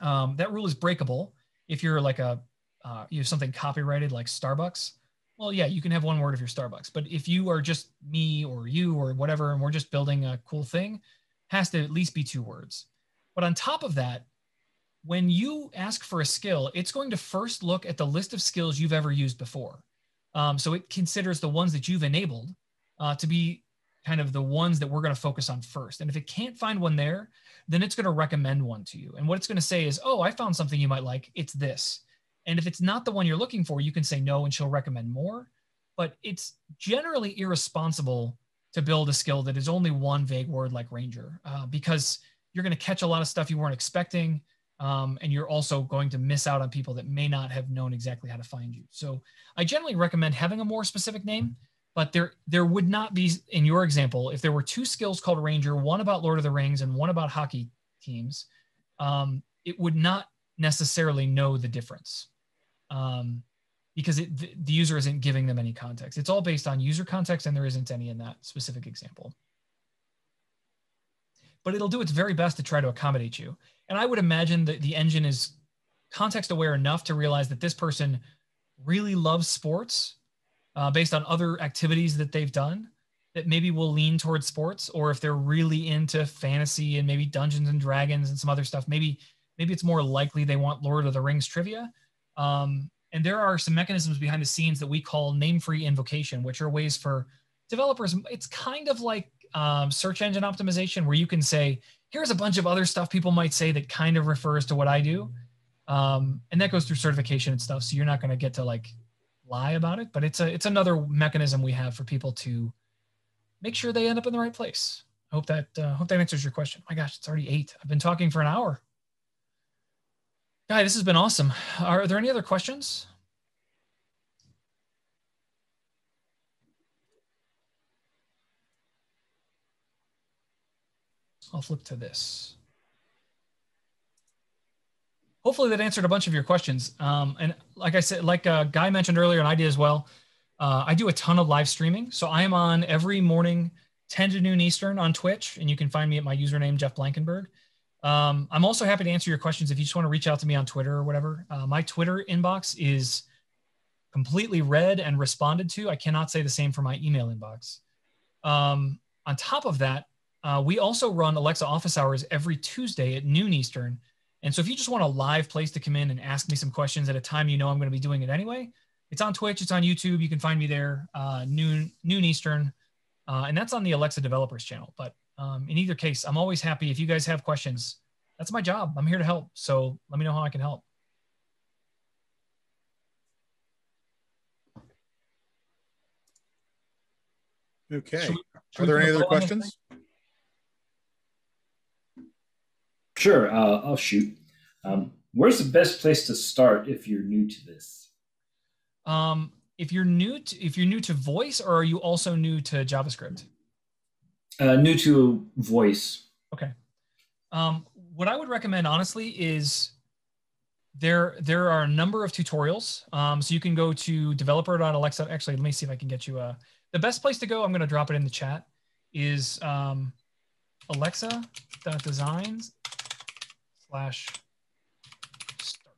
Um, that rule is breakable if you're like a uh, you have something copyrighted like Starbucks. Well, yeah, you can have one word if you're Starbucks, but if you are just me or you or whatever, and we're just building a cool thing, has to at least be two words. But on top of that, when you ask for a skill, it's going to first look at the list of skills you've ever used before. Um, so it considers the ones that you've enabled uh, to be kind of the ones that we're going to focus on first. And if it can't find one there, then it's going to recommend one to you. And what it's going to say is, oh, I found something you might like. It's this. And if it's not the one you're looking for, you can say no and she'll recommend more. But it's generally irresponsible to build a skill that is only one vague word like ranger uh, because you're going to catch a lot of stuff you weren't expecting. Um, and you're also going to miss out on people that may not have known exactly how to find you. So I generally recommend having a more specific name, but there there would not be in your example if there were two skills called Ranger, one about Lord of the Rings and one about hockey teams, um, it would not necessarily know the difference um, because it, the user isn't giving them any context. It's all based on user context, and there isn't any in that specific example. But it'll do its very best to try to accommodate you. And I would imagine that the engine is context aware enough to realize that this person really loves sports uh, based on other activities that they've done that maybe will lean towards sports or if they're really into fantasy and maybe dungeons and dragons and some other stuff maybe maybe it's more likely they want lord of the rings trivia um, and there are some mechanisms behind the scenes that we call name-free invocation, which are ways for developers. It's kind of like um, search engine optimization, where you can say, "Here's a bunch of other stuff people might say that kind of refers to what I do," um, and that goes through certification and stuff. So you're not going to get to like lie about it, but it's a it's another mechanism we have for people to make sure they end up in the right place. I hope that uh, hope that answers your question. My gosh, it's already eight. I've been talking for an hour. Guy, this has been awesome. Are there any other questions? I'll flip to this. Hopefully that answered a bunch of your questions. Um, and like I said, like uh, Guy mentioned earlier, and I did as well, uh, I do a ton of live streaming. So I am on every morning, 10 to noon Eastern on Twitch, and you can find me at my username, Jeff Blankenburg. Um, I'm also happy to answer your questions if you just want to reach out to me on Twitter or whatever. Uh, my Twitter inbox is completely read and responded to. I cannot say the same for my email inbox. Um, on top of that, uh, we also run Alexa office hours every Tuesday at noon Eastern. And so if you just want a live place to come in and ask me some questions at a time you know I'm going to be doing it anyway, it's on Twitch, it's on YouTube. You can find me there uh, noon noon Eastern, uh, and that's on the Alexa Developers channel. But um, in either case, I'm always happy if you guys have questions. That's my job. I'm here to help. So let me know how I can help. Okay. we, Are there any other questions? Sure. Uh, I'll shoot. Um, where's the best place to start if you're new to this? Um, if you're new to if you're new to voice, or are you also new to JavaScript? Uh, new to voice. Okay. Um, what I would recommend, honestly, is there there are a number of tutorials. Um, so you can go to developer.alexa. Actually, let me see if I can get you a. The best place to go, I'm going to drop it in the chat, is um, alexa.designs slash start.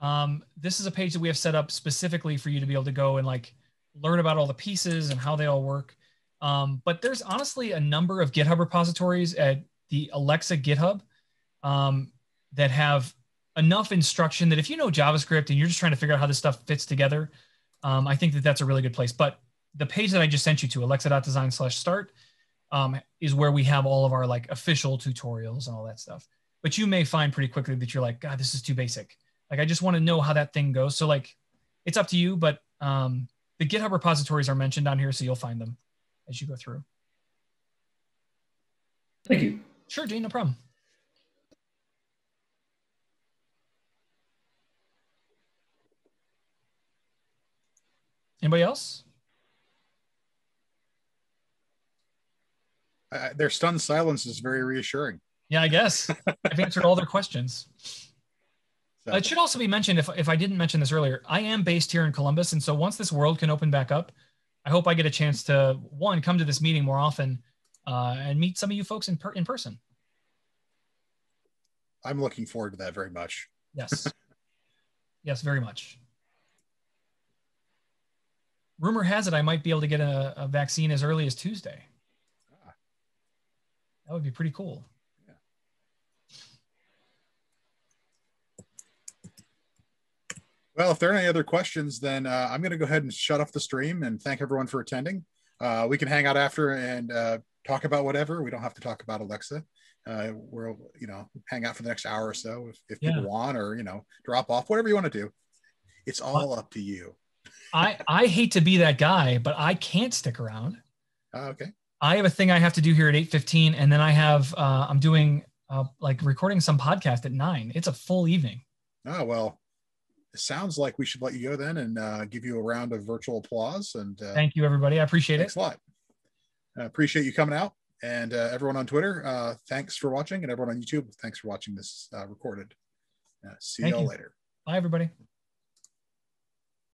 Um, this is a page that we have set up specifically for you to be able to go and like learn about all the pieces and how they all work. Um, but there's honestly a number of GitHub repositories at the Alexa GitHub um, that have enough instruction that if you know JavaScript and you're just trying to figure out how this stuff fits together, um, I think that that's a really good place. But the page that I just sent you to, alexa.design slash start, um, is where we have all of our like official tutorials and all that stuff. But you may find pretty quickly that you're like, God, this is too basic. Like, I just want to know how that thing goes. So like, it's up to you, but um, the GitHub repositories are mentioned on here, so you'll find them as you go through. Thank you. Sure, Dean, no problem. Anybody else? Uh, their stunned silence is very reassuring. Yeah, I guess I've answered all their questions. So. It should also be mentioned if, if I didn't mention this earlier, I am based here in Columbus. And so once this world can open back up, I hope I get a chance to one come to this meeting more often uh, and meet some of you folks in per- in person. I'm looking forward to that very much. Yes, yes, very much. Rumor has it I might be able to get a, a vaccine as early as Tuesday. Ah. That would be pretty cool. Well, if there are any other questions, then uh, I'm going to go ahead and shut off the stream and thank everyone for attending. Uh, we can hang out after and uh, talk about whatever. We don't have to talk about Alexa. Uh, we'll, you know, hang out for the next hour or so if, if people want, or you know, drop off, whatever you want to do. It's all up to you. I I hate to be that guy, but I can't stick around. Uh, okay. I have a thing I have to do here at 8:15 and then I have uh I'm doing uh like recording some podcast at 9. It's a full evening. Oh well, sounds like we should let you go then and uh, give you a round of virtual applause. And uh, Thank you everybody. I appreciate it. thanks a lot. I appreciate you coming out. And uh, everyone on Twitter, uh, thanks for watching. And everyone on YouTube, thanks for watching this uh, recorded. Uh, see y'all you. later. Bye everybody.